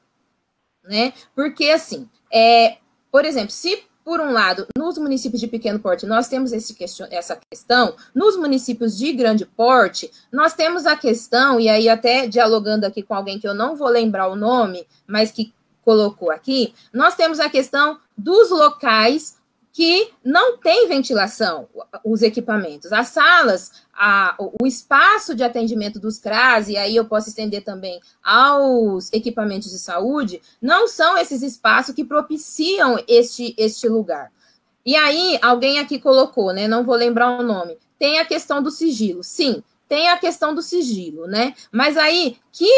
né? Porque, assim, é, por exemplo, se por um lado, nos municípios de pequeno porte, nós temos esse question, essa questão, nos municípios de grande porte, nós temos a questão, e aí até dialogando aqui com alguém que eu não vou lembrar o nome, mas que colocou aqui, nós temos a questão dos locais que não tem ventilação, os equipamentos. As salas, a, o espaço de atendimento dos CRAS, e aí eu posso estender também aos equipamentos de saúde, não são esses espaços que propiciam este, este lugar. E aí, alguém aqui colocou, né? Não vou lembrar o nome. Tem a questão do sigilo. Sim, tem a questão do sigilo, né? Mas aí, que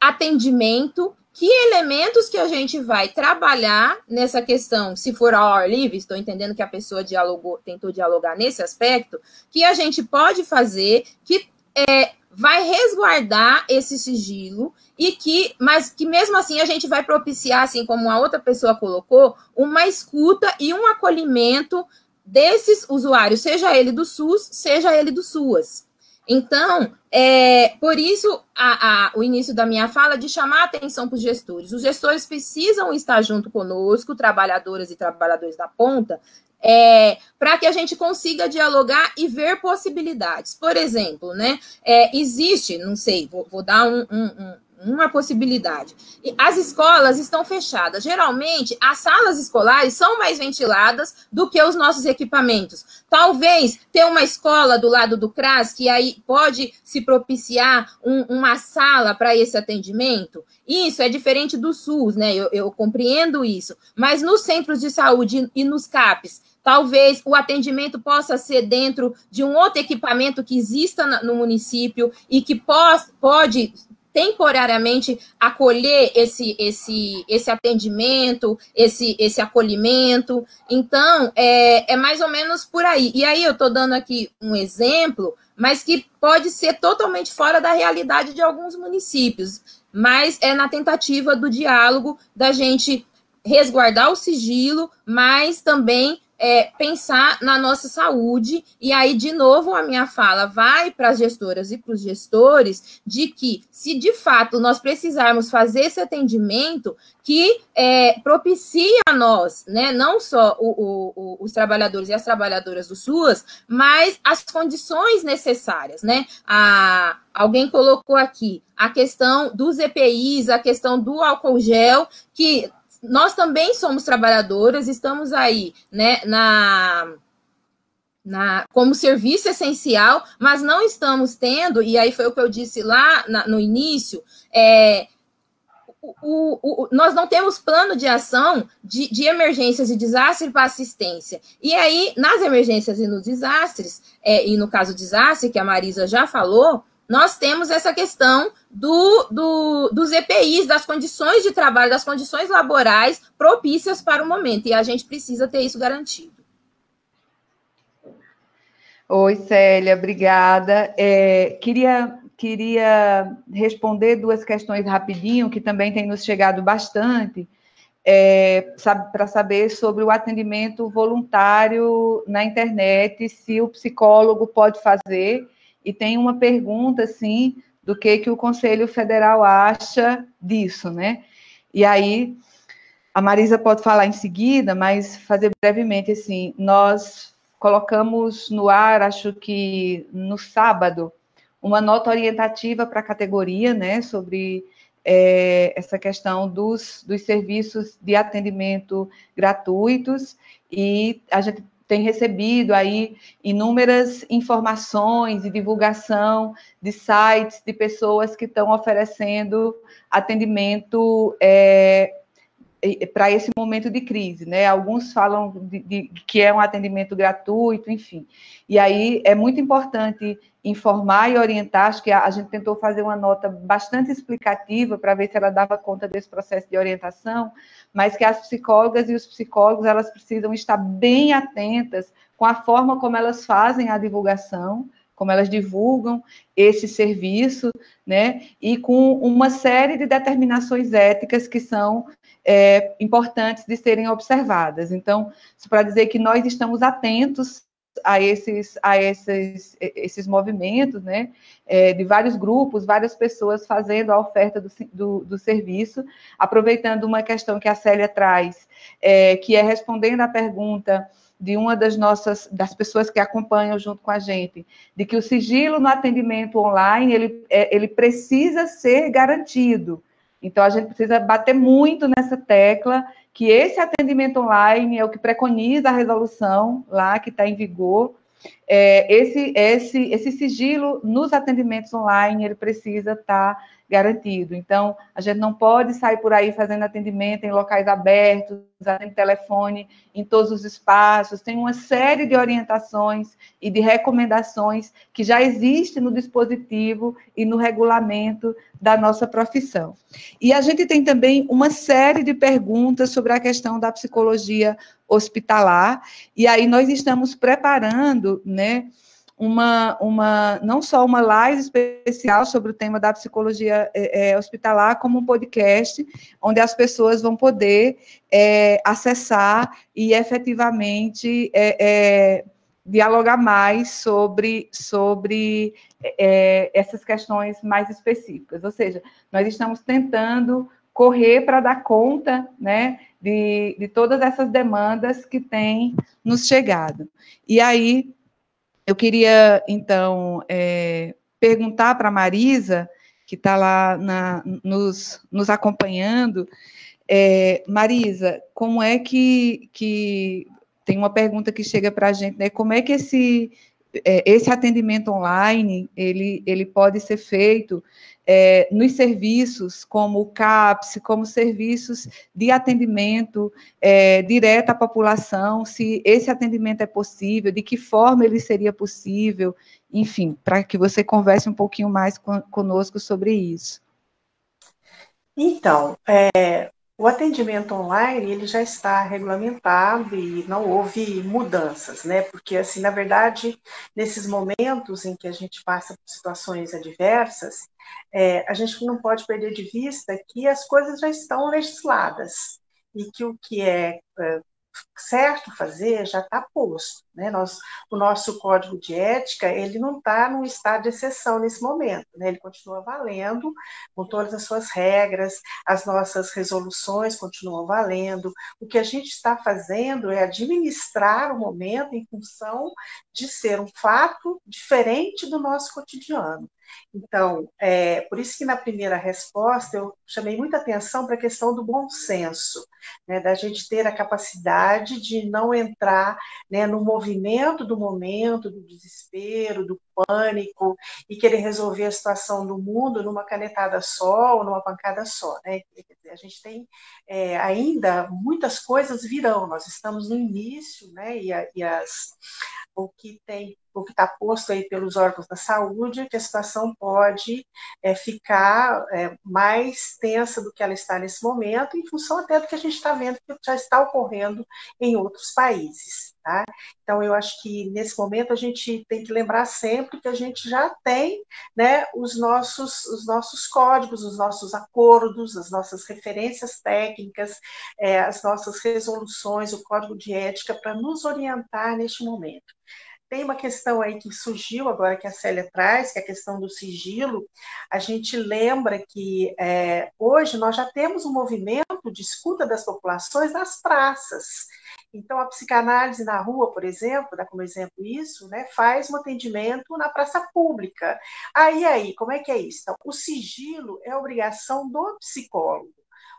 atendimento que elementos que a gente vai trabalhar nessa questão, se for ao ar livre, estou entendendo que a pessoa dialogou, tentou dialogar nesse aspecto, que a gente pode fazer que é, vai resguardar esse sigilo e que, mas que mesmo assim a gente vai propiciar, assim como a outra pessoa colocou, uma escuta e um acolhimento desses usuários, seja ele do SUS, seja ele do SUAS. Então, é, por isso, a, a, o início da minha fala de chamar a atenção para os gestores. Os gestores precisam estar junto conosco, trabalhadoras e trabalhadores da ponta, é, para que a gente consiga dialogar e ver possibilidades. Por exemplo, né, é, existe, não sei, vou, vou dar um, um, uma possibilidade. E as escolas estão fechadas. Geralmente, as salas escolares são mais ventiladas do que os nossos equipamentos. Talvez ter uma escola do lado do CRAS, que aí pode se propiciar um, uma sala para esse atendimento. Isso é diferente do SUS, né? Eu, eu compreendo isso. Mas nos centros de saúde e nos CAPs, Talvez o atendimento possa ser dentro de um outro equipamento que exista no município e que pode temporariamente acolher esse, esse, esse atendimento, esse, esse acolhimento. Então, é, é mais ou menos por aí. E aí eu estou dando aqui um exemplo, mas que pode ser totalmente fora da realidade de alguns municípios. Mas é na tentativa do diálogo da gente resguardar o sigilo, mas também é, pensar na nossa saúde, e aí, de novo, a minha fala vai para as gestoras e para os gestores de que, se de fato nós precisarmos fazer esse atendimento, que é, propicie a nós, né, não só o, o, os trabalhadores e as trabalhadoras do SUAS, mas as condições necessárias, né? A, alguém colocou aqui a questão dos EPIs, a questão do álcool gel, que nós também somos trabalhadoras, estamos aí, né, na, na, como serviço essencial, mas não estamos tendo, e aí foi o que eu disse lá na, no início, é, o, o, o, nós não temos plano de ação de, de emergências e desastre para assistência. E aí, nas emergências e nos desastres, é, e no caso desastre, que a Marisa já falou, nós temos essa questão do, do, dos EPIs, das condições de trabalho, das condições laborais propícias para o momento, e a gente precisa ter isso garantido. Oi, Célia, obrigada. É, queria, queria responder duas questões rapidinho, que também tem nos chegado bastante, é, para saber sobre o atendimento voluntário na internet, se o psicólogo pode fazer e tem uma pergunta, assim, do que, que o Conselho Federal acha disso, né? E aí, a Marisa pode falar em seguida, mas fazer brevemente, assim, nós colocamos no ar, acho que no sábado, uma nota orientativa para a categoria, né, sobre é, essa questão dos, dos serviços de atendimento gratuitos, e a gente tem recebido aí inúmeras informações e divulgação de sites de pessoas que estão oferecendo atendimento é, para esse momento de crise, né? Alguns falam de, de, que é um atendimento gratuito, enfim. E aí é muito importante informar e orientar. Acho que a, a gente tentou fazer uma nota bastante explicativa para ver se ela dava conta desse processo de orientação, mas que as psicólogas e os psicólogos elas precisam estar bem atentas com a forma como elas fazem a divulgação, como elas divulgam esse serviço, né? E com uma série de determinações éticas que são é, importantes de serem observadas. Então, para dizer que nós estamos atentos a esses, a esses, esses movimentos, né, é, de vários grupos, várias pessoas fazendo a oferta do, do, do, serviço, aproveitando uma questão que a Célia traz, é, que é respondendo à pergunta de uma das nossas, das pessoas que acompanham junto com a gente, de que o sigilo no atendimento online, ele, é, ele precisa ser garantido. Então, a gente precisa bater muito nessa tecla que esse atendimento online é o que preconiza a resolução lá que está em vigor. É, esse, esse, esse sigilo nos atendimentos online ele precisa estar tá garantido. Então, a gente não pode sair por aí fazendo atendimento em locais abertos, usando telefone em todos os espaços. Tem uma série de orientações e de recomendações que já existem no dispositivo e no regulamento da nossa profissão. E a gente tem também uma série de perguntas sobre a questão da psicologia hospitalar, e aí nós estamos preparando, né, uma, uma, não só uma live especial sobre o tema da psicologia é, é, hospitalar, como um podcast, onde as pessoas vão poder é, acessar e efetivamente é, é, dialogar mais sobre, sobre é, essas questões mais específicas. Ou seja, nós estamos tentando correr para dar conta né, de, de todas essas demandas que têm nos chegado. E aí, eu queria, então, é, perguntar para a Marisa, que está lá na, nos, nos acompanhando, é, Marisa, como é que, que tem uma pergunta que chega para a gente, né? Como é que esse, é, esse atendimento online ele, ele pode ser feito é, nos serviços como o CAPS, como serviços de atendimento é, direto à população, se esse atendimento é possível, de que forma ele seria possível, enfim, para que você converse um pouquinho mais conosco sobre isso. Então, é, o atendimento online ele já está regulamentado e não houve mudanças, né? Porque assim, na verdade, nesses momentos em que a gente passa por situações adversas, é, a gente não pode perder de vista que as coisas já estão legisladas e que o que é, é certo fazer já está posto. Né? Nós, o nosso código de ética ele não está num estado de exceção nesse momento, né? ele continua valendo com todas as suas regras, as nossas resoluções continuam valendo. O que a gente está fazendo é administrar o momento em função de ser um fato diferente do nosso cotidiano. Então, é, por isso que na primeira resposta eu chamei muita atenção para a questão do bom senso, né, da gente ter a capacidade de não entrar né, no movimento do momento, do desespero, do pânico e querer resolver a situação do mundo numa canetada só ou numa pancada só. Né? A gente tem é, ainda muitas coisas virão, nós estamos no início, né? e, a, e as, o que tem o que está posto aí pelos órgãos da saúde, que a situação pode é, ficar é, mais tensa do que ela está nesse momento, em função até do que a gente está vendo que já está ocorrendo em outros países. Tá? Então, eu acho que nesse momento a gente tem que lembrar sempre que a gente já tem né, os, nossos, os nossos códigos, os nossos acordos, as nossas referências técnicas, é, as nossas resoluções, o código de ética para nos orientar neste momento. Tem uma questão aí que surgiu agora que a Célia traz, que é a questão do sigilo. A gente lembra que é, hoje nós já temos um movimento de escuta das populações nas praças. Então, a psicanálise na rua, por exemplo, dá como exemplo isso, né, faz um atendimento na praça pública. Aí, aí, como é que é isso? Então, o sigilo é obrigação do psicólogo.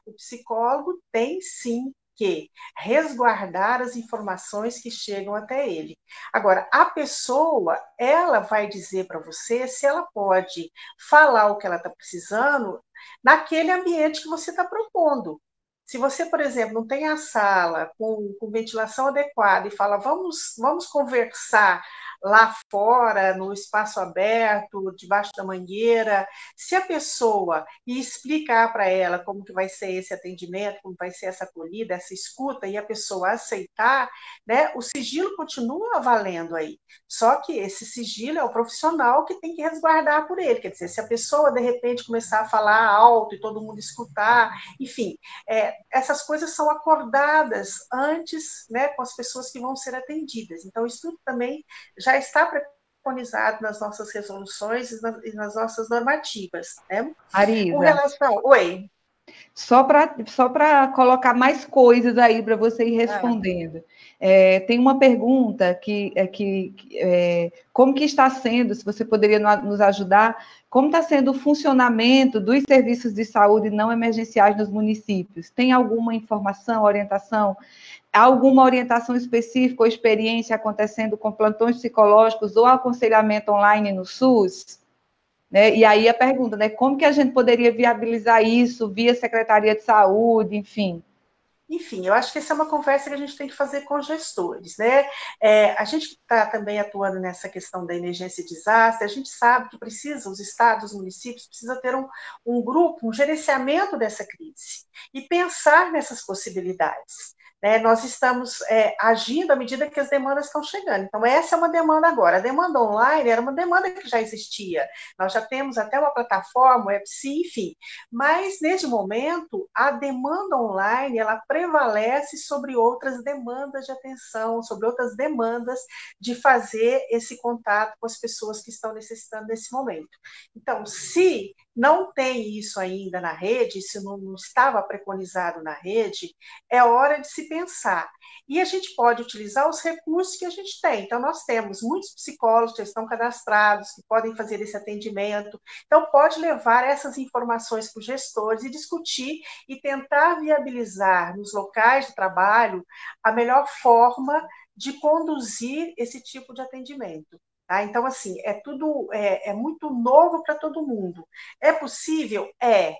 O psicólogo tem sim que resguardar as informações que chegam até ele. Agora, a pessoa, ela vai dizer para você se ela pode falar o que ela está precisando naquele ambiente que você está propondo. Se você, por exemplo, não tem a sala com, com ventilação adequada e fala, vamos, vamos conversar lá fora, no espaço aberto, debaixo da mangueira, se a pessoa e explicar para ela como que vai ser esse atendimento, como vai ser essa acolhida, essa escuta, e a pessoa aceitar, né, o sigilo continua valendo aí. Só que esse sigilo é o profissional que tem que resguardar por ele. Quer dizer, se a pessoa, de repente, começar a falar alto e todo mundo escutar, enfim, é, essas coisas são acordadas antes né, com as pessoas que vão ser atendidas. Então, isso tudo também já está preconizado nas nossas resoluções e nas, nossas normativas. Né? Marisa. Com relação. Oi. Só para só colocar mais coisas aí para você ir respondendo. É, tem uma pergunta que é que é, como que está sendo, se você poderia nos ajudar, como está sendo o funcionamento dos serviços de saúde não emergenciais nos municípios? Tem alguma informação, orientação? Alguma orientação específica ou experiência acontecendo com plantões psicológicos ou aconselhamento online no SUS? Né? E aí a pergunta, né? Como que a gente poderia viabilizar isso via Secretaria de Saúde, enfim? Enfim, eu acho que essa é uma conversa que a gente tem que fazer com gestores, né? É, a gente está também atuando nessa questão da emergência e desastre, a gente sabe que precisa, os estados, os municípios, precisa ter um, um grupo, um gerenciamento dessa crise e pensar nessas possibilidades. Né, nós estamos é, agindo à medida que as demandas estão chegando. Então, essa é uma demanda agora. A demanda online era uma demanda que já existia. Nós já temos até uma plataforma, o EPSI, enfim. Mas, neste momento, a demanda online, ela prevalece sobre outras demandas de atenção, sobre outras demandas de fazer esse contato com as pessoas que estão necessitando nesse momento. Então, se não tem isso ainda na rede, se não, não estava preconizado na rede, é hora de se pensar. E a gente pode utilizar os recursos que a gente tem. Então, nós temos muitos psicólogos que estão cadastrados, que podem fazer esse atendimento. Então, pode levar essas informações para os gestores e discutir e tentar viabilizar nos locais de trabalho a melhor forma de conduzir esse tipo de atendimento. Tá? Então, assim, é tudo, é, é muito novo para todo mundo. É possível? É.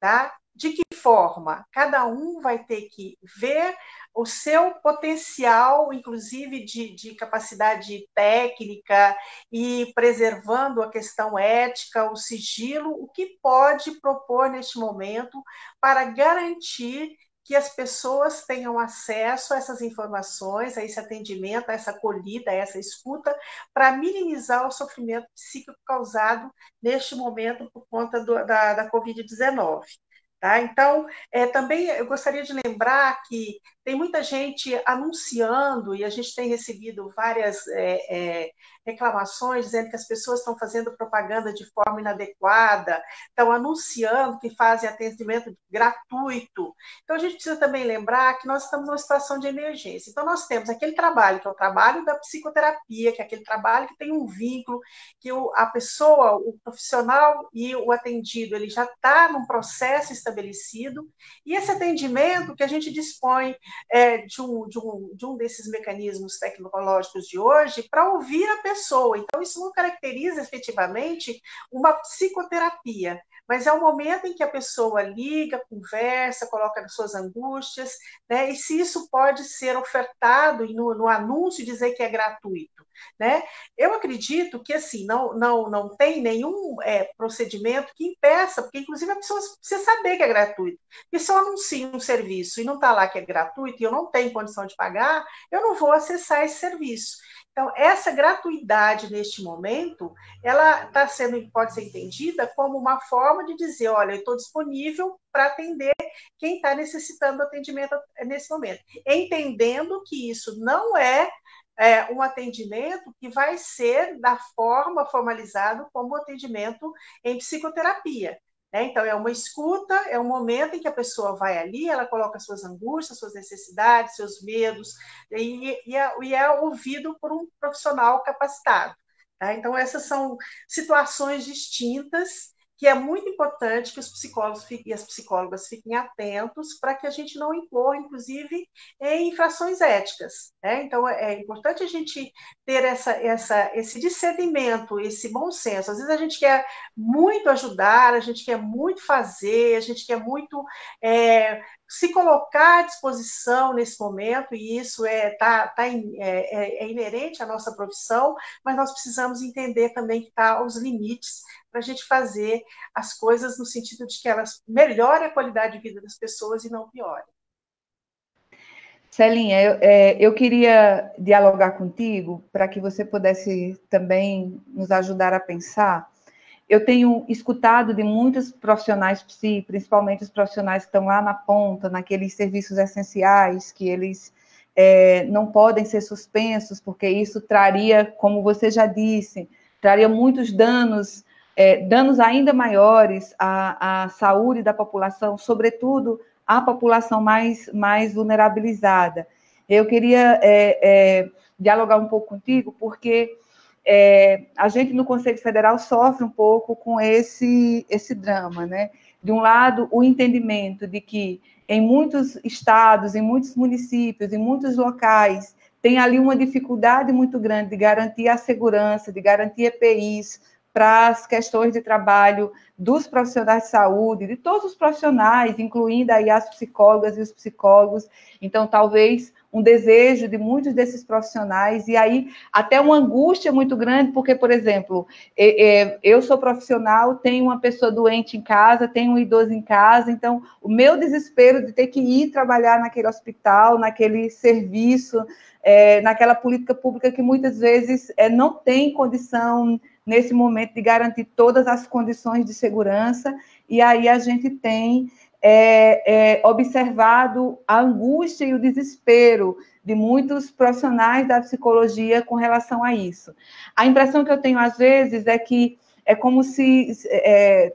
Tá? De que forma? Cada um vai ter que ver o seu potencial, inclusive de, de, capacidade técnica e preservando a questão ética, o sigilo, o que pode propor neste momento para garantir que as pessoas tenham acesso a essas informações, a esse atendimento, a essa acolhida, a essa escuta, para minimizar o sofrimento psíquico causado neste momento por conta do, da, da Covid-19. Tá? Então, é, também eu gostaria de lembrar que tem muita gente anunciando, e a gente tem recebido várias é, é, reclamações dizendo que as pessoas estão fazendo propaganda de forma inadequada, estão anunciando que fazem atendimento gratuito. Então, a gente precisa também lembrar que nós estamos numa situação de emergência. Então, nós temos aquele trabalho, que é o trabalho da psicoterapia, que é aquele trabalho que tem um vínculo, que o, a pessoa, o profissional e o atendido, ele já está num processo estabelecido, e esse atendimento que a gente dispõe é, de, um, de, um, de um desses mecanismos tecnológicos de hoje para ouvir a pessoa. Então, isso não caracteriza efetivamente uma psicoterapia, mas é o momento em que a pessoa liga, conversa, coloca as suas angústias, né? E se isso pode ser ofertado no, no anúncio dizer que é gratuito, né? Eu acredito que assim não não não tem nenhum é, procedimento que impeça, porque inclusive a pessoa precisa saber que é gratuito. E se eu anuncio um serviço e não está lá que é gratuito e eu não tenho condição de pagar, eu não vou acessar esse serviço. Então, essa gratuidade neste momento, ela está sendo, pode ser entendida como uma forma de dizer, olha, eu estou disponível para atender quem está necessitando atendimento nesse momento, entendendo que isso não é, é, um atendimento que vai ser da forma formalizado como atendimento em psicoterapia. Né? Então, é uma escuta, é um momento em que a pessoa vai ali, ela coloca suas angústias, suas necessidades, seus medos, e, e, é, e é ouvido por um profissional capacitado. Tá? Então, essas são situações distintas que é muito importante que os psicólogos e as psicólogas fiquem atentos para que a gente não incorra, inclusive, em infrações éticas. Né? Então, é, é importante a gente ter essa, essa, esse discernimento, esse bom senso. Às vezes a gente quer muito ajudar, a gente quer muito fazer, a gente quer muito é, se colocar à disposição nesse momento, e isso é, tá, tá, é, é, é inerente à nossa profissão, mas nós precisamos entender também que está aos limites para a gente fazer as coisas no sentido de que elas melhorem a qualidade de vida das pessoas e não piorem. Celinha, eu, é, eu queria dialogar contigo para que você pudesse também nos ajudar a pensar eu tenho escutado de muitos profissionais psi, principalmente os profissionais que estão lá na ponta, naqueles serviços essenciais, que eles é, não podem ser suspensos, porque isso traria, como você já disse, traria muitos danos, é, danos ainda maiores à, à saúde da população, sobretudo à população mais, mais vulnerabilizada. Eu queria é, é dialogar um pouco contigo, porque é, a gente no Conselho Federal sofre um pouco com esse, esse drama, né? De um lado, o entendimento de que em muitos estados, em muitos municípios, em muitos locais, tem ali uma dificuldade muito grande de garantir a segurança, de garantir EPIs para as questões de trabalho dos profissionais de saúde, de todos os profissionais, incluindo aí as psicólogas e os psicólogos. Então, talvez um desejo de muitos desses profissionais, e aí até uma angústia muito grande, porque, por exemplo, eu sou profissional, tenho uma pessoa doente em casa, tenho um idoso em casa, então o meu desespero de ter que ir trabalhar naquele hospital, naquele serviço, é, naquela política pública que muitas vezes é, não tem condição nesse momento de garantir todas as condições de segurança, e aí a gente tem é, é, observado a angústia e o desespero de muitos profissionais da psicologia com relação a isso. A impressão que eu tenho, às vezes, é que é como se é,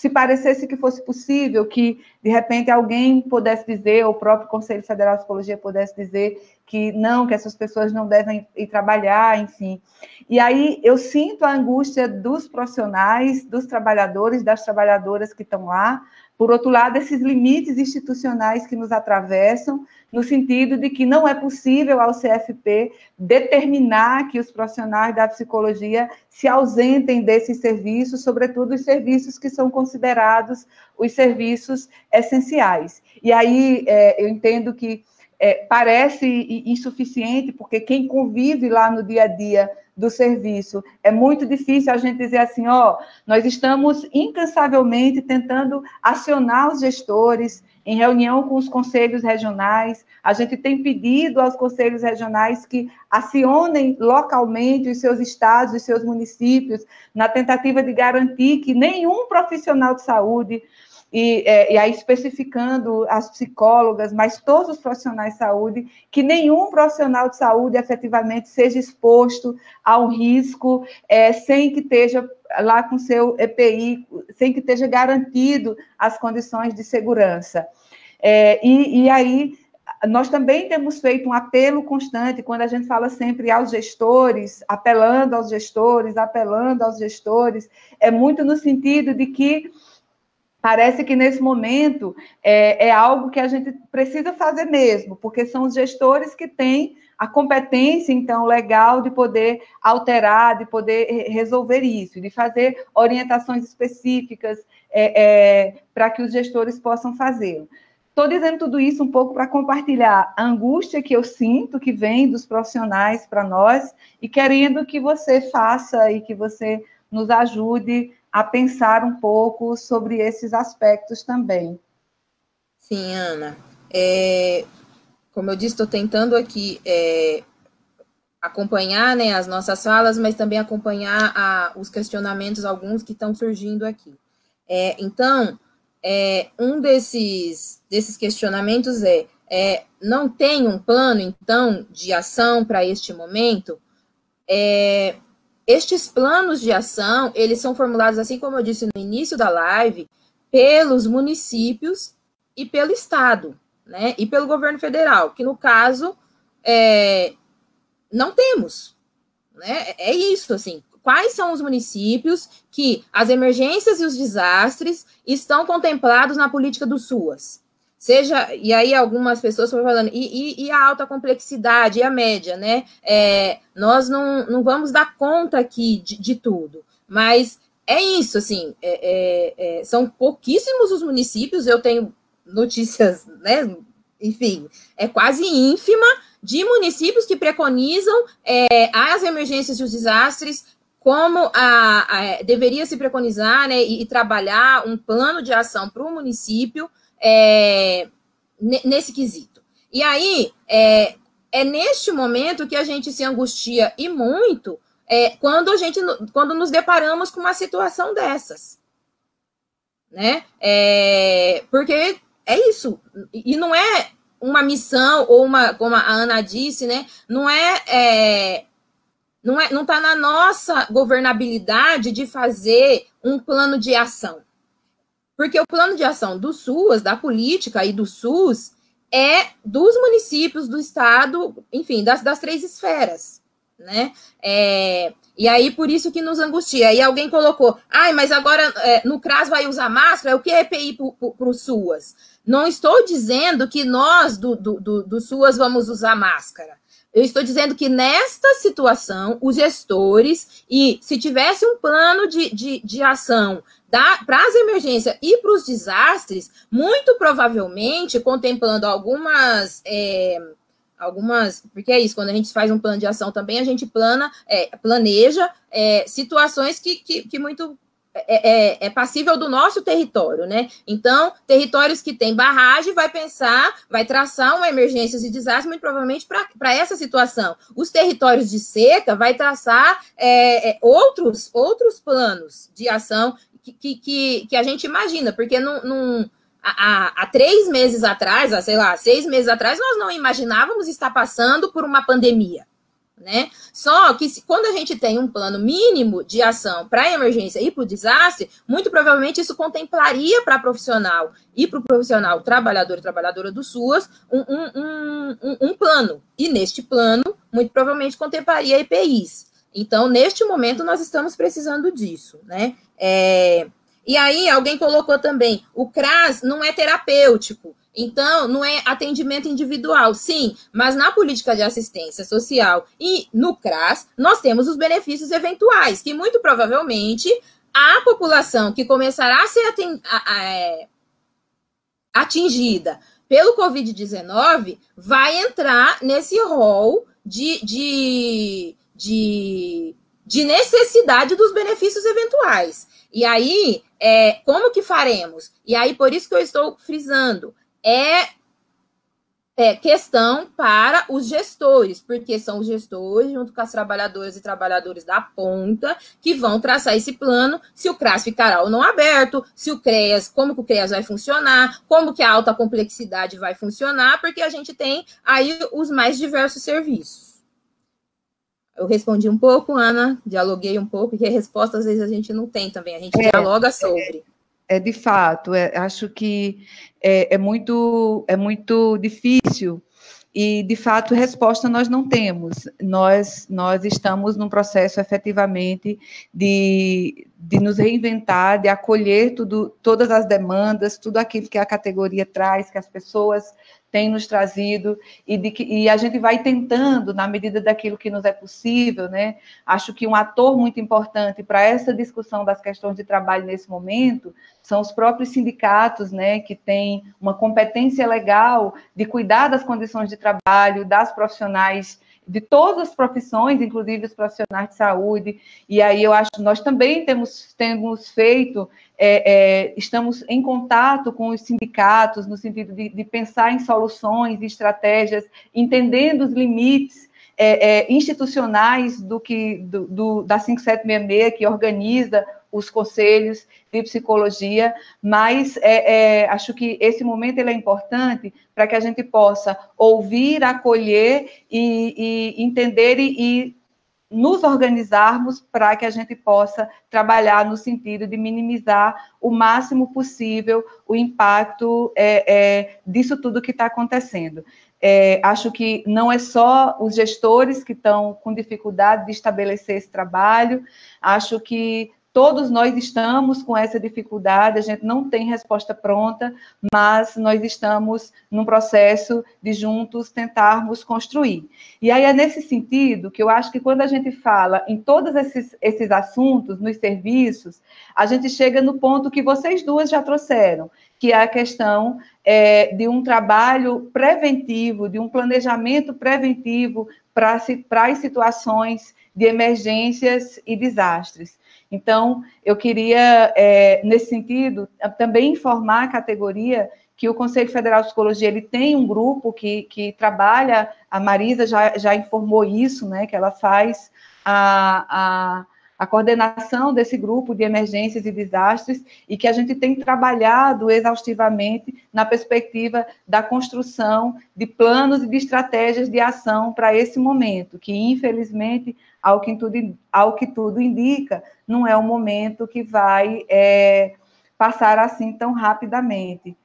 se parecesse que fosse possível que, de repente, alguém pudesse dizer, ou o próprio Conselho Federal de Psicologia pudesse dizer que não, que essas pessoas não devem ir trabalhar, enfim. E aí eu sinto a angústia dos profissionais, dos trabalhadores, das trabalhadoras que estão lá, por outro lado, esses limites institucionais que nos atravessam, no sentido de que não é possível ao CFP determinar que os profissionais da psicologia se ausentem desses serviços, sobretudo os serviços que são considerados os serviços essenciais. E aí é, eu entendo que é, parece insuficiente, porque quem convive lá no dia a dia do serviço. É muito difícil a gente dizer assim, ó, nós estamos incansavelmente tentando acionar os gestores em reunião com os conselhos regionais. A gente tem pedido aos conselhos regionais que acionem localmente os seus estados, os seus municípios, na tentativa de garantir que nenhum profissional de saúde e, é, e, aí especificando as psicólogas, mas todos os profissionais de saúde, que nenhum profissional de saúde efetivamente seja exposto a um risco é, sem que esteja lá com seu EPI, sem que esteja garantido as condições de segurança. É, e, e aí nós também temos feito um apelo constante quando a gente fala sempre aos gestores, apelando aos gestores, apelando aos gestores, é muito no sentido de que parece que nesse momento é, é, algo que a gente precisa fazer mesmo, porque são os gestores que têm a competência, então, legal de poder alterar, de poder resolver isso, de fazer orientações específicas é, é, para que os gestores possam fazê-lo. Estou dizendo tudo isso um pouco para compartilhar a angústia que eu sinto, que vem dos profissionais para nós, e querendo que você faça e que você nos ajude a pensar um pouco sobre esses aspectos também. Sim, Ana. É, como eu disse, estou tentando aqui é, acompanhar né, as nossas falas, mas também acompanhar a, os questionamentos, alguns que estão surgindo aqui. É, então, é, um desses, desses questionamentos é, é, não tem um plano, então, de ação para este momento? É, estes planos de ação, eles são formulados, assim como eu disse no início da live, pelos municípios e pelo Estado, né? E pelo governo federal, que no caso é, não temos. Né? É isso, assim. Quais são os municípios que as emergências e os desastres estão contemplados na política do SUAS? Seja, e aí algumas pessoas foram falando, e, e, e, a alta complexidade, e a média, né? É, nós não, não vamos dar conta aqui de, de tudo, mas é isso, assim, é, é, é são pouquíssimos os municípios, eu tenho notícias, né? Enfim, é quase ínfima de municípios que preconizam é, as emergências e os desastres como a, a, deveria se preconizar né, e, e trabalhar um plano de ação para o município é, nesse quesito. E aí, é, é neste momento que a gente se angustia e muito é, quando a gente quando nos deparamos com uma situação dessas. Né? É, porque é isso. E não é uma missão, ou uma, como a Ana disse, né? Não é, é não é, não está na nossa governabilidade de fazer um plano de ação. Porque o plano de ação do SUAS, da política e do SUS, é dos municípios, do Estado, enfim, das, das três esferas, né? É, e aí, por isso que nos angustia. Aí alguém colocou, ai, mas agora é, no CRAS vai usar máscara, o que é EPI para o SUAS? Não estou dizendo que nós do, do, do, do SUAS vamos usar máscara. Eu estou dizendo que nesta situação, os gestores, e se tivesse um plano de, de, de ação para as emergências e para os desastres, muito provavelmente contemplando algumas. É, algumas, porque é isso, quando a gente faz um plano de ação também, a gente plana, é, planeja é, situações que, que, que muito é, é, é, passível do nosso território, né? Então, territórios que têm barragem vai pensar, vai traçar uma emergência de desastre, muito provavelmente para essa situação. Os territórios de seca vai traçar é, é, outros, outros planos de ação que, que, que, a gente imagina, porque não, há, há, três meses atrás, há, sei lá, seis meses atrás, nós não imaginávamos estar passando por uma pandemia né? Só que se, quando a gente tem um plano mínimo de ação para emergência e para o desastre, muito provavelmente isso contemplaria para profissional e para o profissional trabalhador e trabalhadora do SUAS um, um, um, um, plano. E neste plano, muito provavelmente contemplaria EPIs. Então, neste momento, nós estamos precisando disso, né? É, e aí, alguém colocou também, o CRAS não é terapêutico. Então, não é atendimento individual, sim, mas na política de assistência social e no CRAS, nós temos os benefícios eventuais, que muito provavelmente a população que começará a ser é, atingida pelo Covid-19 vai entrar nesse rol de, de, de, de necessidade dos benefícios eventuais. E aí, é, como que faremos? E aí, por isso que eu estou frisando, é, é questão para os gestores, porque são os gestores, junto com as trabalhadoras e trabalhadores da ponta, que vão traçar esse plano, se o CRAS ficará ou não aberto, se o CREAS, como que o CREAS vai funcionar, como que a alta complexidade vai funcionar, porque a gente tem aí os mais diversos serviços. Eu respondi um pouco, Ana, dialoguei um pouco, porque resposta às vezes a gente não tem também, a gente é, dialoga sobre. É, é de fato, é, acho que é, é, muito, é muito difícil e, de fato, resposta nós não temos. Nós, nós estamos num processo, efetivamente, de, de nos reinventar, de acolher tudo, todas as demandas, tudo aquilo que a categoria traz, que as pessoas tem nos trazido e, de que, e a gente vai tentando, na medida daquilo que nos é possível, né? Acho que um ator muito importante para essa discussão das questões de trabalho nesse momento são os próprios sindicatos, né, que têm uma competência legal de cuidar das condições de trabalho, das profissionais de todas as profissões, inclusive os profissionais de saúde. E aí eu acho que nós também temos, temos feito, é, é, estamos em contato com os sindicatos, no sentido de, de pensar em soluções e estratégias, entendendo os limites é, é institucionais do que do, do, da 5766, que organiza os conselhos de psicologia, mas é, é, acho que esse momento ele é importante para que a gente possa ouvir, acolher e, e entender e, e nos organizarmos para que a gente possa trabalhar no sentido de minimizar o máximo possível o impacto é, é, disso tudo que está acontecendo. É, acho que não é só os gestores que estão com dificuldade de estabelecer esse trabalho, acho que Todos nós estamos com essa dificuldade, a gente não tem resposta pronta, mas nós estamos num processo de juntos tentarmos construir. E aí é nesse sentido que eu acho que quando a gente fala em todos esses, esses assuntos, nos serviços, a gente chega no ponto que vocês duas já trouxeram, que é a questão é, de um trabalho preventivo, de um planejamento preventivo para as situações de emergências e desastres. Então, eu queria, é, nesse sentido, também informar a categoria que o Conselho Federal de Psicologia ele tem um grupo que, que trabalha, a Marisa já, já informou isso, né, que ela faz a, a, a coordenação desse grupo de emergências e desastres e que a gente tem trabalhado exaustivamente na perspectiva da construção de planos e de estratégias de ação para esse momento, que infelizmente, ao que tudo, ao que tudo indica, não é um momento que vai é, passar assim tão rapidamente.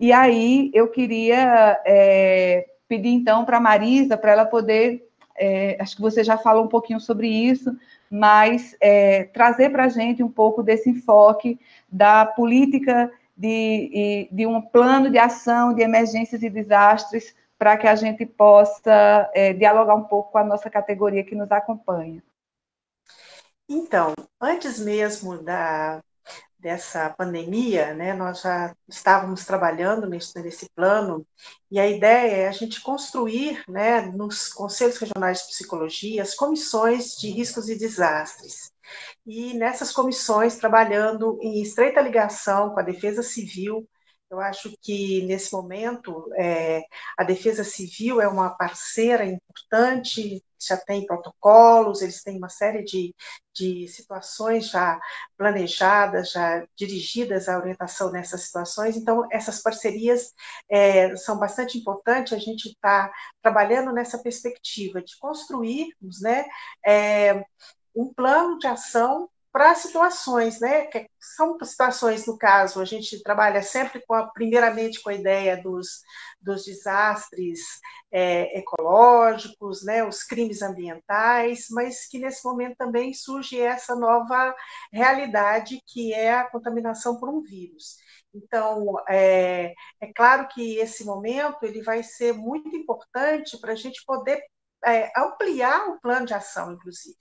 E aí eu queria é, pedir então para a Marisa, para ela poder, é, acho que você já falou um pouquinho sobre isso, mas é, trazer para a gente um pouco desse enfoque da política de, de um plano de ação de emergências e desastres para que a gente possa é, dialogar um pouco com a nossa categoria que nos acompanha. Então, antes mesmo da, dessa pandemia, né, nós já estávamos trabalhando nesse, nesse plano, e a ideia é a gente construir, né, nos conselhos regionais de psicologia, as comissões de riscos e desastres. E nessas comissões, trabalhando em estreita ligação com a Defesa Civil, eu acho que, nesse momento, é, a Defesa Civil é uma parceira importante, já tem protocolos, eles têm uma série de, de situações já planejadas, já dirigidas à orientação nessas situações. Então, essas parcerias é, são bastante importantes. A gente está trabalhando nessa perspectiva de construirmos né, é, um plano de ação para situações, né? Que são situações, no caso, a gente trabalha sempre com a, primeiramente com a ideia dos, dos desastres é, ecológicos, né? Os crimes ambientais, mas que nesse momento também surge essa nova realidade que é a contaminação por um vírus. Então, é, é claro que esse momento ele vai ser muito importante para a gente poder é, ampliar o plano de ação, inclusive.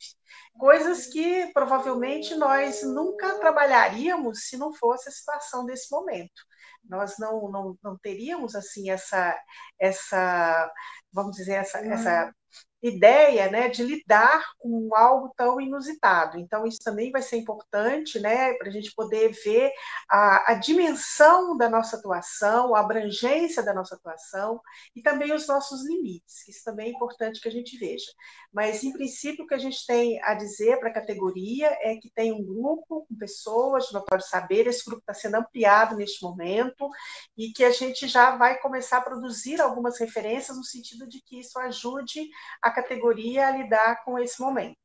Coisas que provavelmente nós nunca trabalharíamos se não fosse a situação desse momento. Nós não, não, não teríamos assim essa, essa vamos dizer, essa, essa ideia né, de lidar com algo tão inusitado. Então, isso também vai ser importante né, para a gente poder ver a, a, dimensão da nossa atuação, a abrangência da nossa atuação e também os nossos limites, isso também é importante que a gente veja. Mas, em princípio, o que a gente tem a dizer para a categoria é que tem um grupo com pessoas de notório saber, esse grupo está sendo ampliado neste momento e que a gente já vai começar a produzir algumas referências no sentido de que isso ajude a a categoria a lidar com esse momento.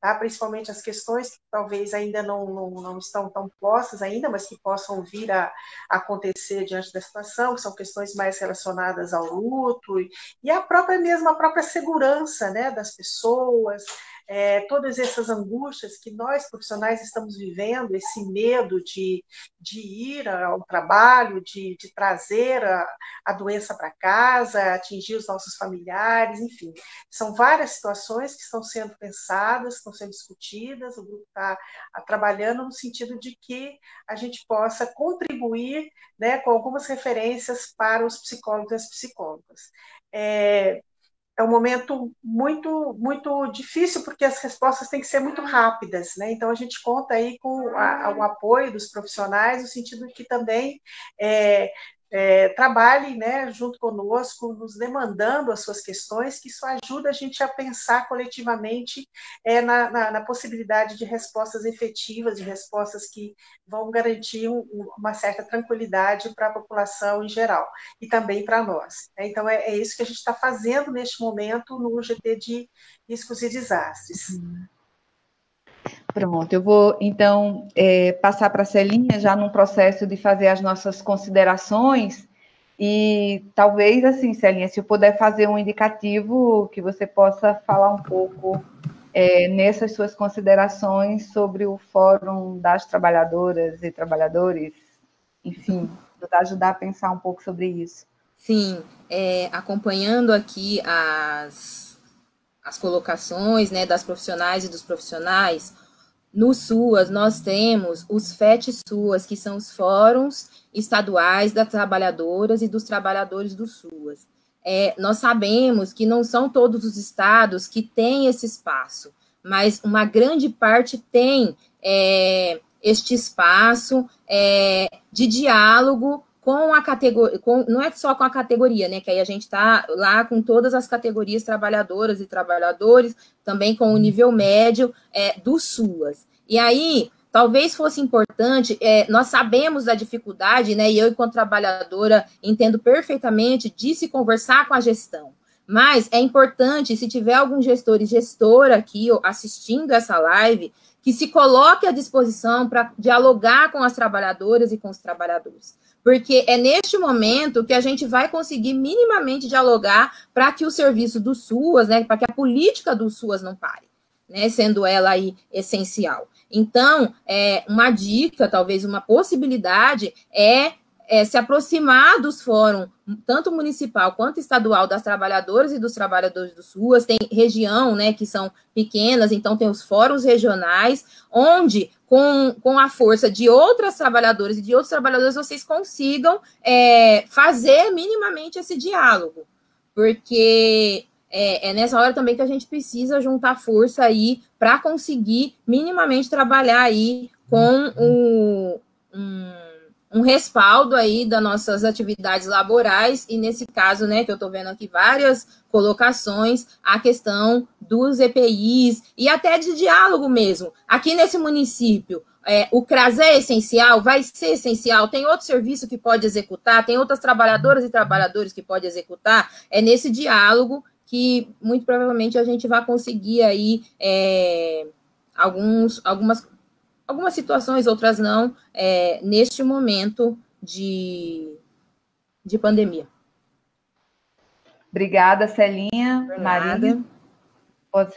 Tá? Principalmente as questões que talvez ainda não, não, não estão tão postas ainda, mas que possam vir a, a, acontecer diante da situação, que são questões mais relacionadas ao luto e, e a própria mesmo a própria segurança né, das pessoas, é, todas essas angústias que nós profissionais estamos vivendo, esse medo de, de ir ao trabalho, de, de trazer a, a doença para casa, atingir os nossos familiares, enfim. São várias situações que estão sendo pensadas, estão sendo discutidas, o grupo está trabalhando no sentido de que a gente possa contribuir né, com algumas referências para os psicólogos e as psicólogas. É, é um momento muito muito difícil porque as respostas têm que ser muito rápidas, né? Então a gente conta aí com a, o apoio dos profissionais no sentido que também é, é, trabalhe né, junto conosco, nos demandando as suas questões, que isso ajuda a gente a pensar coletivamente é, na, na, na, possibilidade de respostas efetivas, de respostas que vão garantir um, uma certa tranquilidade para a população em geral e também para nós. Né? Então, é, é, isso que a gente está fazendo neste momento no GT de riscos e desastres. Uhum. Pronto, eu vou então é, passar para a Celinha já num processo de fazer as nossas considerações e talvez assim, Celinha, se eu puder fazer um indicativo que você possa falar um pouco é, nessas suas considerações sobre o Fórum das Trabalhadoras e Trabalhadores, enfim, ajudar a pensar um pouco sobre isso. Sim, é, acompanhando aqui as, as colocações né, das profissionais e dos profissionais, no SUAS, nós temos os FET-SUAS, que são os fóruns estaduais das trabalhadoras e dos trabalhadores do SUAS. É, nós sabemos que não são todos os estados que têm esse espaço, mas uma grande parte tem é, este espaço é, de diálogo com a categoria, com, não é só com a categoria, né? Que aí a gente está lá com todas as categorias trabalhadoras e trabalhadores, também com o nível médio é, do SUAS. E aí, talvez fosse importante, é, nós sabemos da dificuldade, né? E eu, enquanto trabalhadora, entendo perfeitamente de se conversar com a gestão. Mas é importante, se tiver algum gestor e gestora aqui assistindo essa live, que se coloque à disposição para dialogar com as trabalhadoras e com os trabalhadores. Porque é neste momento que a gente vai conseguir minimamente dialogar para que o serviço do SUAS, né, para que a política do SUAS não pare, né, sendo ela aí essencial. Então, é, uma dica, talvez uma possibilidade, é é, se aproximar dos fóruns, tanto municipal quanto estadual, das trabalhadoras e dos trabalhadores do SUAS, tem região, né, que são pequenas, então tem os fóruns regionais, onde, com, com a força de outras trabalhadoras e de outros trabalhadores, vocês consigam é, fazer minimamente esse diálogo, porque é, é, nessa hora também que a gente precisa juntar força aí para conseguir minimamente trabalhar aí com o, um, um respaldo aí das nossas atividades laborais, e nesse caso, né, que eu estou vendo aqui várias colocações, a questão dos EPIs e até de diálogo mesmo. Aqui nesse município, é, o CRAS é essencial, vai ser essencial, tem outro serviço que pode executar, tem outras trabalhadoras e trabalhadores que pode executar, é nesse diálogo que muito provavelmente a gente vai conseguir aí é, alguns, algumas algumas situações, outras não, é, neste momento de, de pandemia. Obrigada, Celinha. Marina, pode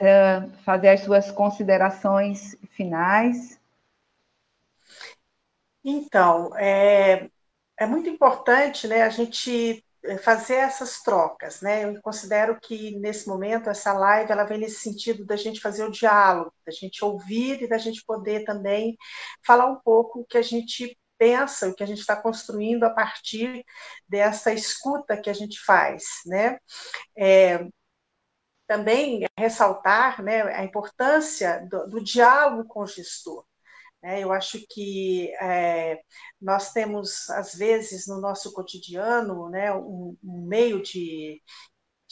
fazer as suas considerações finais. Então, é, é muito importante né, a gente fazer essas trocas, né? Eu considero que nesse momento essa live ela vem nesse sentido da gente fazer o diálogo, da gente ouvir e da gente poder também falar um pouco o que a gente pensa, o que a gente está construindo a partir dessa escuta que a gente faz, né? É, também ressaltar né, a importância do, do diálogo com o gestor. Né? Eu acho que é, nós temos, às vezes, no nosso cotidiano, né, um, um meio de,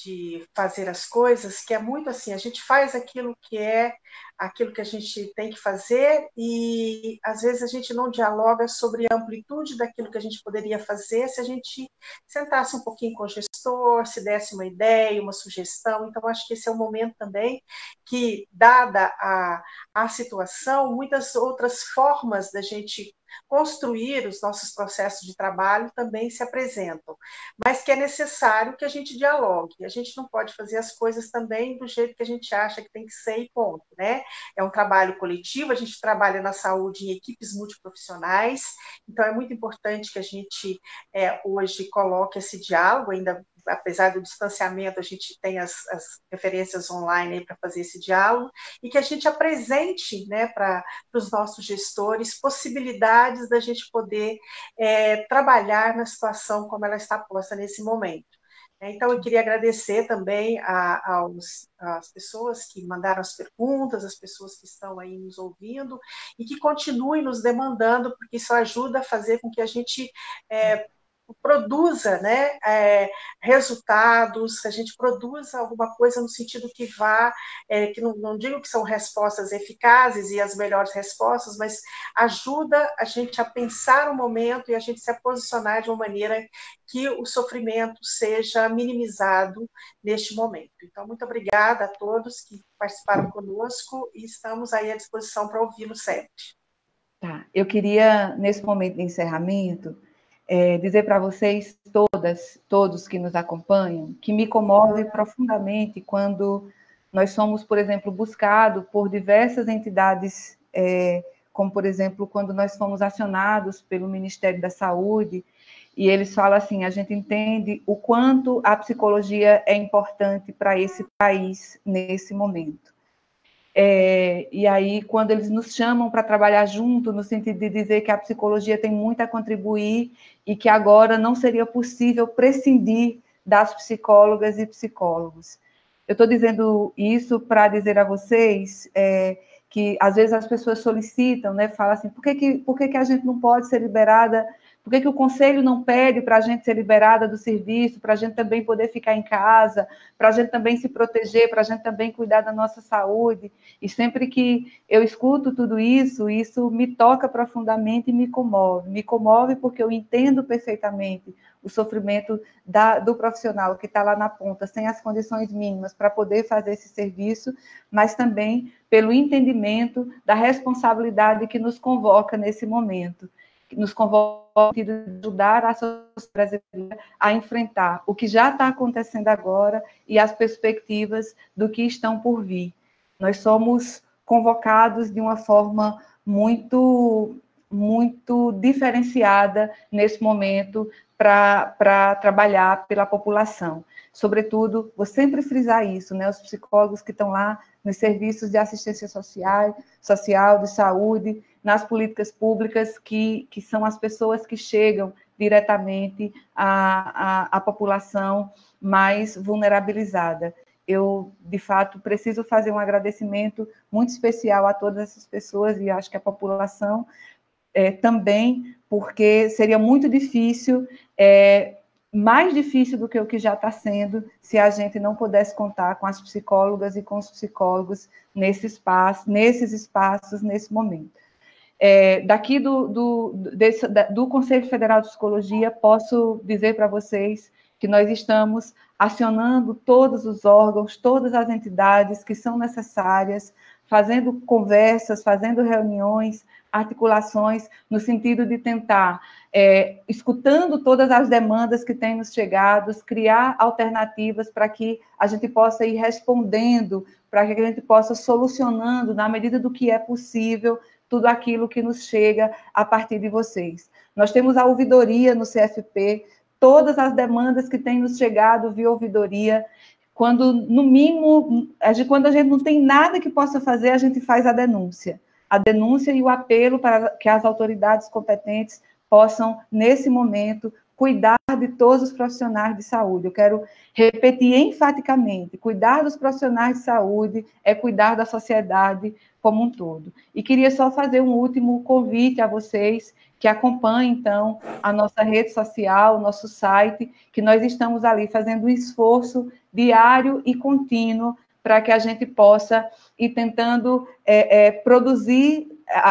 de fazer as coisas que é muito assim: a gente faz aquilo que é aquilo que a gente tem que fazer e às vezes a gente não dialoga sobre a amplitude daquilo que a gente poderia fazer se a gente sentasse um pouquinho com o gestor, se desse uma ideia, uma sugestão. Então, acho que esse é o momento também que, dada a, a situação, muitas outras formas da gente construir os nossos processos de trabalho também se apresentam, mas que é necessário que a gente dialogue. A gente não pode fazer as coisas também do jeito que a gente acha que tem que ser e ponto, né? É um trabalho coletivo, a gente trabalha na saúde em equipes multiprofissionais, então é muito importante que a gente é, hoje coloque esse diálogo, ainda apesar do distanciamento, a gente tem as, as referências online para fazer esse diálogo, e que a gente apresente né, para os nossos gestores possibilidades da gente poder é, trabalhar na situação como ela está posta nesse momento. Então, eu queria agradecer também às pessoas que mandaram as perguntas, as pessoas que estão aí nos ouvindo e que continuem nos demandando, porque isso ajuda a fazer com que a gente é, produza né, é, resultados, a gente produza alguma coisa no sentido que vá, é, que não, não, digo que são respostas eficazes e as melhores respostas, mas ajuda a gente a pensar o momento e a gente se posicionar de uma maneira que o sofrimento seja minimizado neste momento. Então, muito obrigada a todos que participaram conosco e estamos aí à disposição para ouvi-lo sempre. Tá. Eu queria, nesse momento de encerramento, é, dizer para vocês, todas, todos que nos acompanham, que me comove profundamente quando nós somos, por exemplo, buscados por diversas entidades, é, como, por exemplo, quando nós fomos acionados pelo Ministério da Saúde, e eles falam assim: a gente entende o quanto a psicologia é importante para esse país nesse momento. É, e aí, quando eles nos chamam para trabalhar junto, no sentido de dizer que a psicologia tem muito a contribuir e que agora não seria possível prescindir das psicólogas e psicólogos. Eu estou dizendo isso para dizer a vocês é, que às vezes as pessoas solicitam, né, falam assim, por que, que, por que, que a gente não pode ser liberada Por que, que o conselho não pede para a gente ser liberada do serviço, para a gente também poder ficar em casa, para a gente também se proteger, para a gente também cuidar da nossa saúde? E sempre que eu escuto tudo isso, isso me toca profundamente e me comove. Me comove porque eu entendo perfeitamente o sofrimento da, do profissional que está lá na ponta, sem as condições mínimas para poder fazer esse serviço, mas também pelo entendimento da responsabilidade que nos convoca nesse momento, nos convoca de ajudar a sociedade brasileira a enfrentar o que já está acontecendo agora e as perspectivas do que estão por vir. Nós somos convocados de uma forma muito muito diferenciada nesse momento para trabalhar pela população. Sobretudo, vou sempre frisar isso, né? Os psicólogos que estão lá nos serviços de assistência social, social, de saúde, nas políticas públicas, que, que são as pessoas que chegam diretamente à, à, à população mais vulnerabilizada. Eu, de fato, preciso fazer um agradecimento muito especial a todas essas pessoas e acho que a população é, também, porque seria muito difícil, é, mais difícil do que o que já está sendo, se a gente não pudesse contar com as psicólogas e com os psicólogos nesse espaço, nesses espaços, nesse momento. É, daqui do, do, desse, do Conselho Federal de Psicologia, posso dizer para vocês que nós estamos acionando todos os órgãos, todas as entidades que são necessárias, fazendo conversas, fazendo reuniões, articulações no sentido de tentar, é, escutando todas as demandas que têm nos chegado, criar alternativas para que a gente possa ir respondendo, para que a gente possa solucionando, na medida do que é possível, tudo aquilo que nos chega a partir de vocês. Nós temos a ouvidoria no CFP, todas as demandas que têm nos chegado via ouvidoria, quando, no mínimo, quando a gente não tem nada que possa fazer, a gente faz a denúncia a denúncia e o apelo para que as autoridades competentes possam, nesse momento, cuidar de todos os profissionais de saúde. Eu quero repetir enfaticamente: cuidar dos profissionais de saúde é cuidar da sociedade como um todo. E queria só fazer um último convite a vocês que acompanhem, então, a nossa rede social, o nosso site, que nós estamos ali fazendo um esforço diário e contínuo para que a gente possa ir tentando é, é, produzir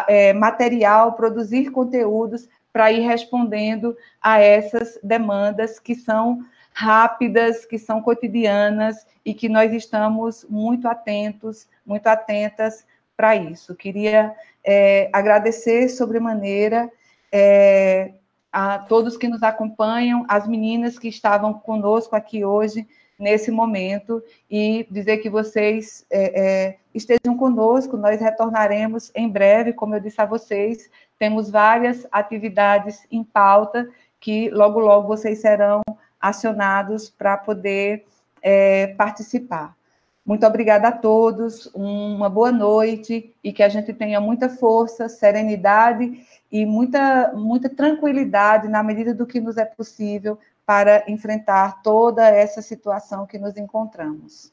é, material, produzir conteúdos para ir respondendo a essas demandas que são rápidas, que são cotidianas e que nós estamos muito atentos, muito atentas para isso. Queria é, agradecer sobremaneira é, a todos que nos acompanham, as meninas que estavam conosco aqui hoje nesse momento e dizer que vocês é, é, estejam conosco. Nós retornaremos em breve, como eu disse a vocês, temos várias atividades em pauta que logo, logo vocês serão acionados para poder é, participar. Muito obrigada a todos, uma boa noite e que a gente tenha muita força, serenidade e muita, muita tranquilidade na medida do que nos é possível para enfrentar toda essa situação que nos encontramos.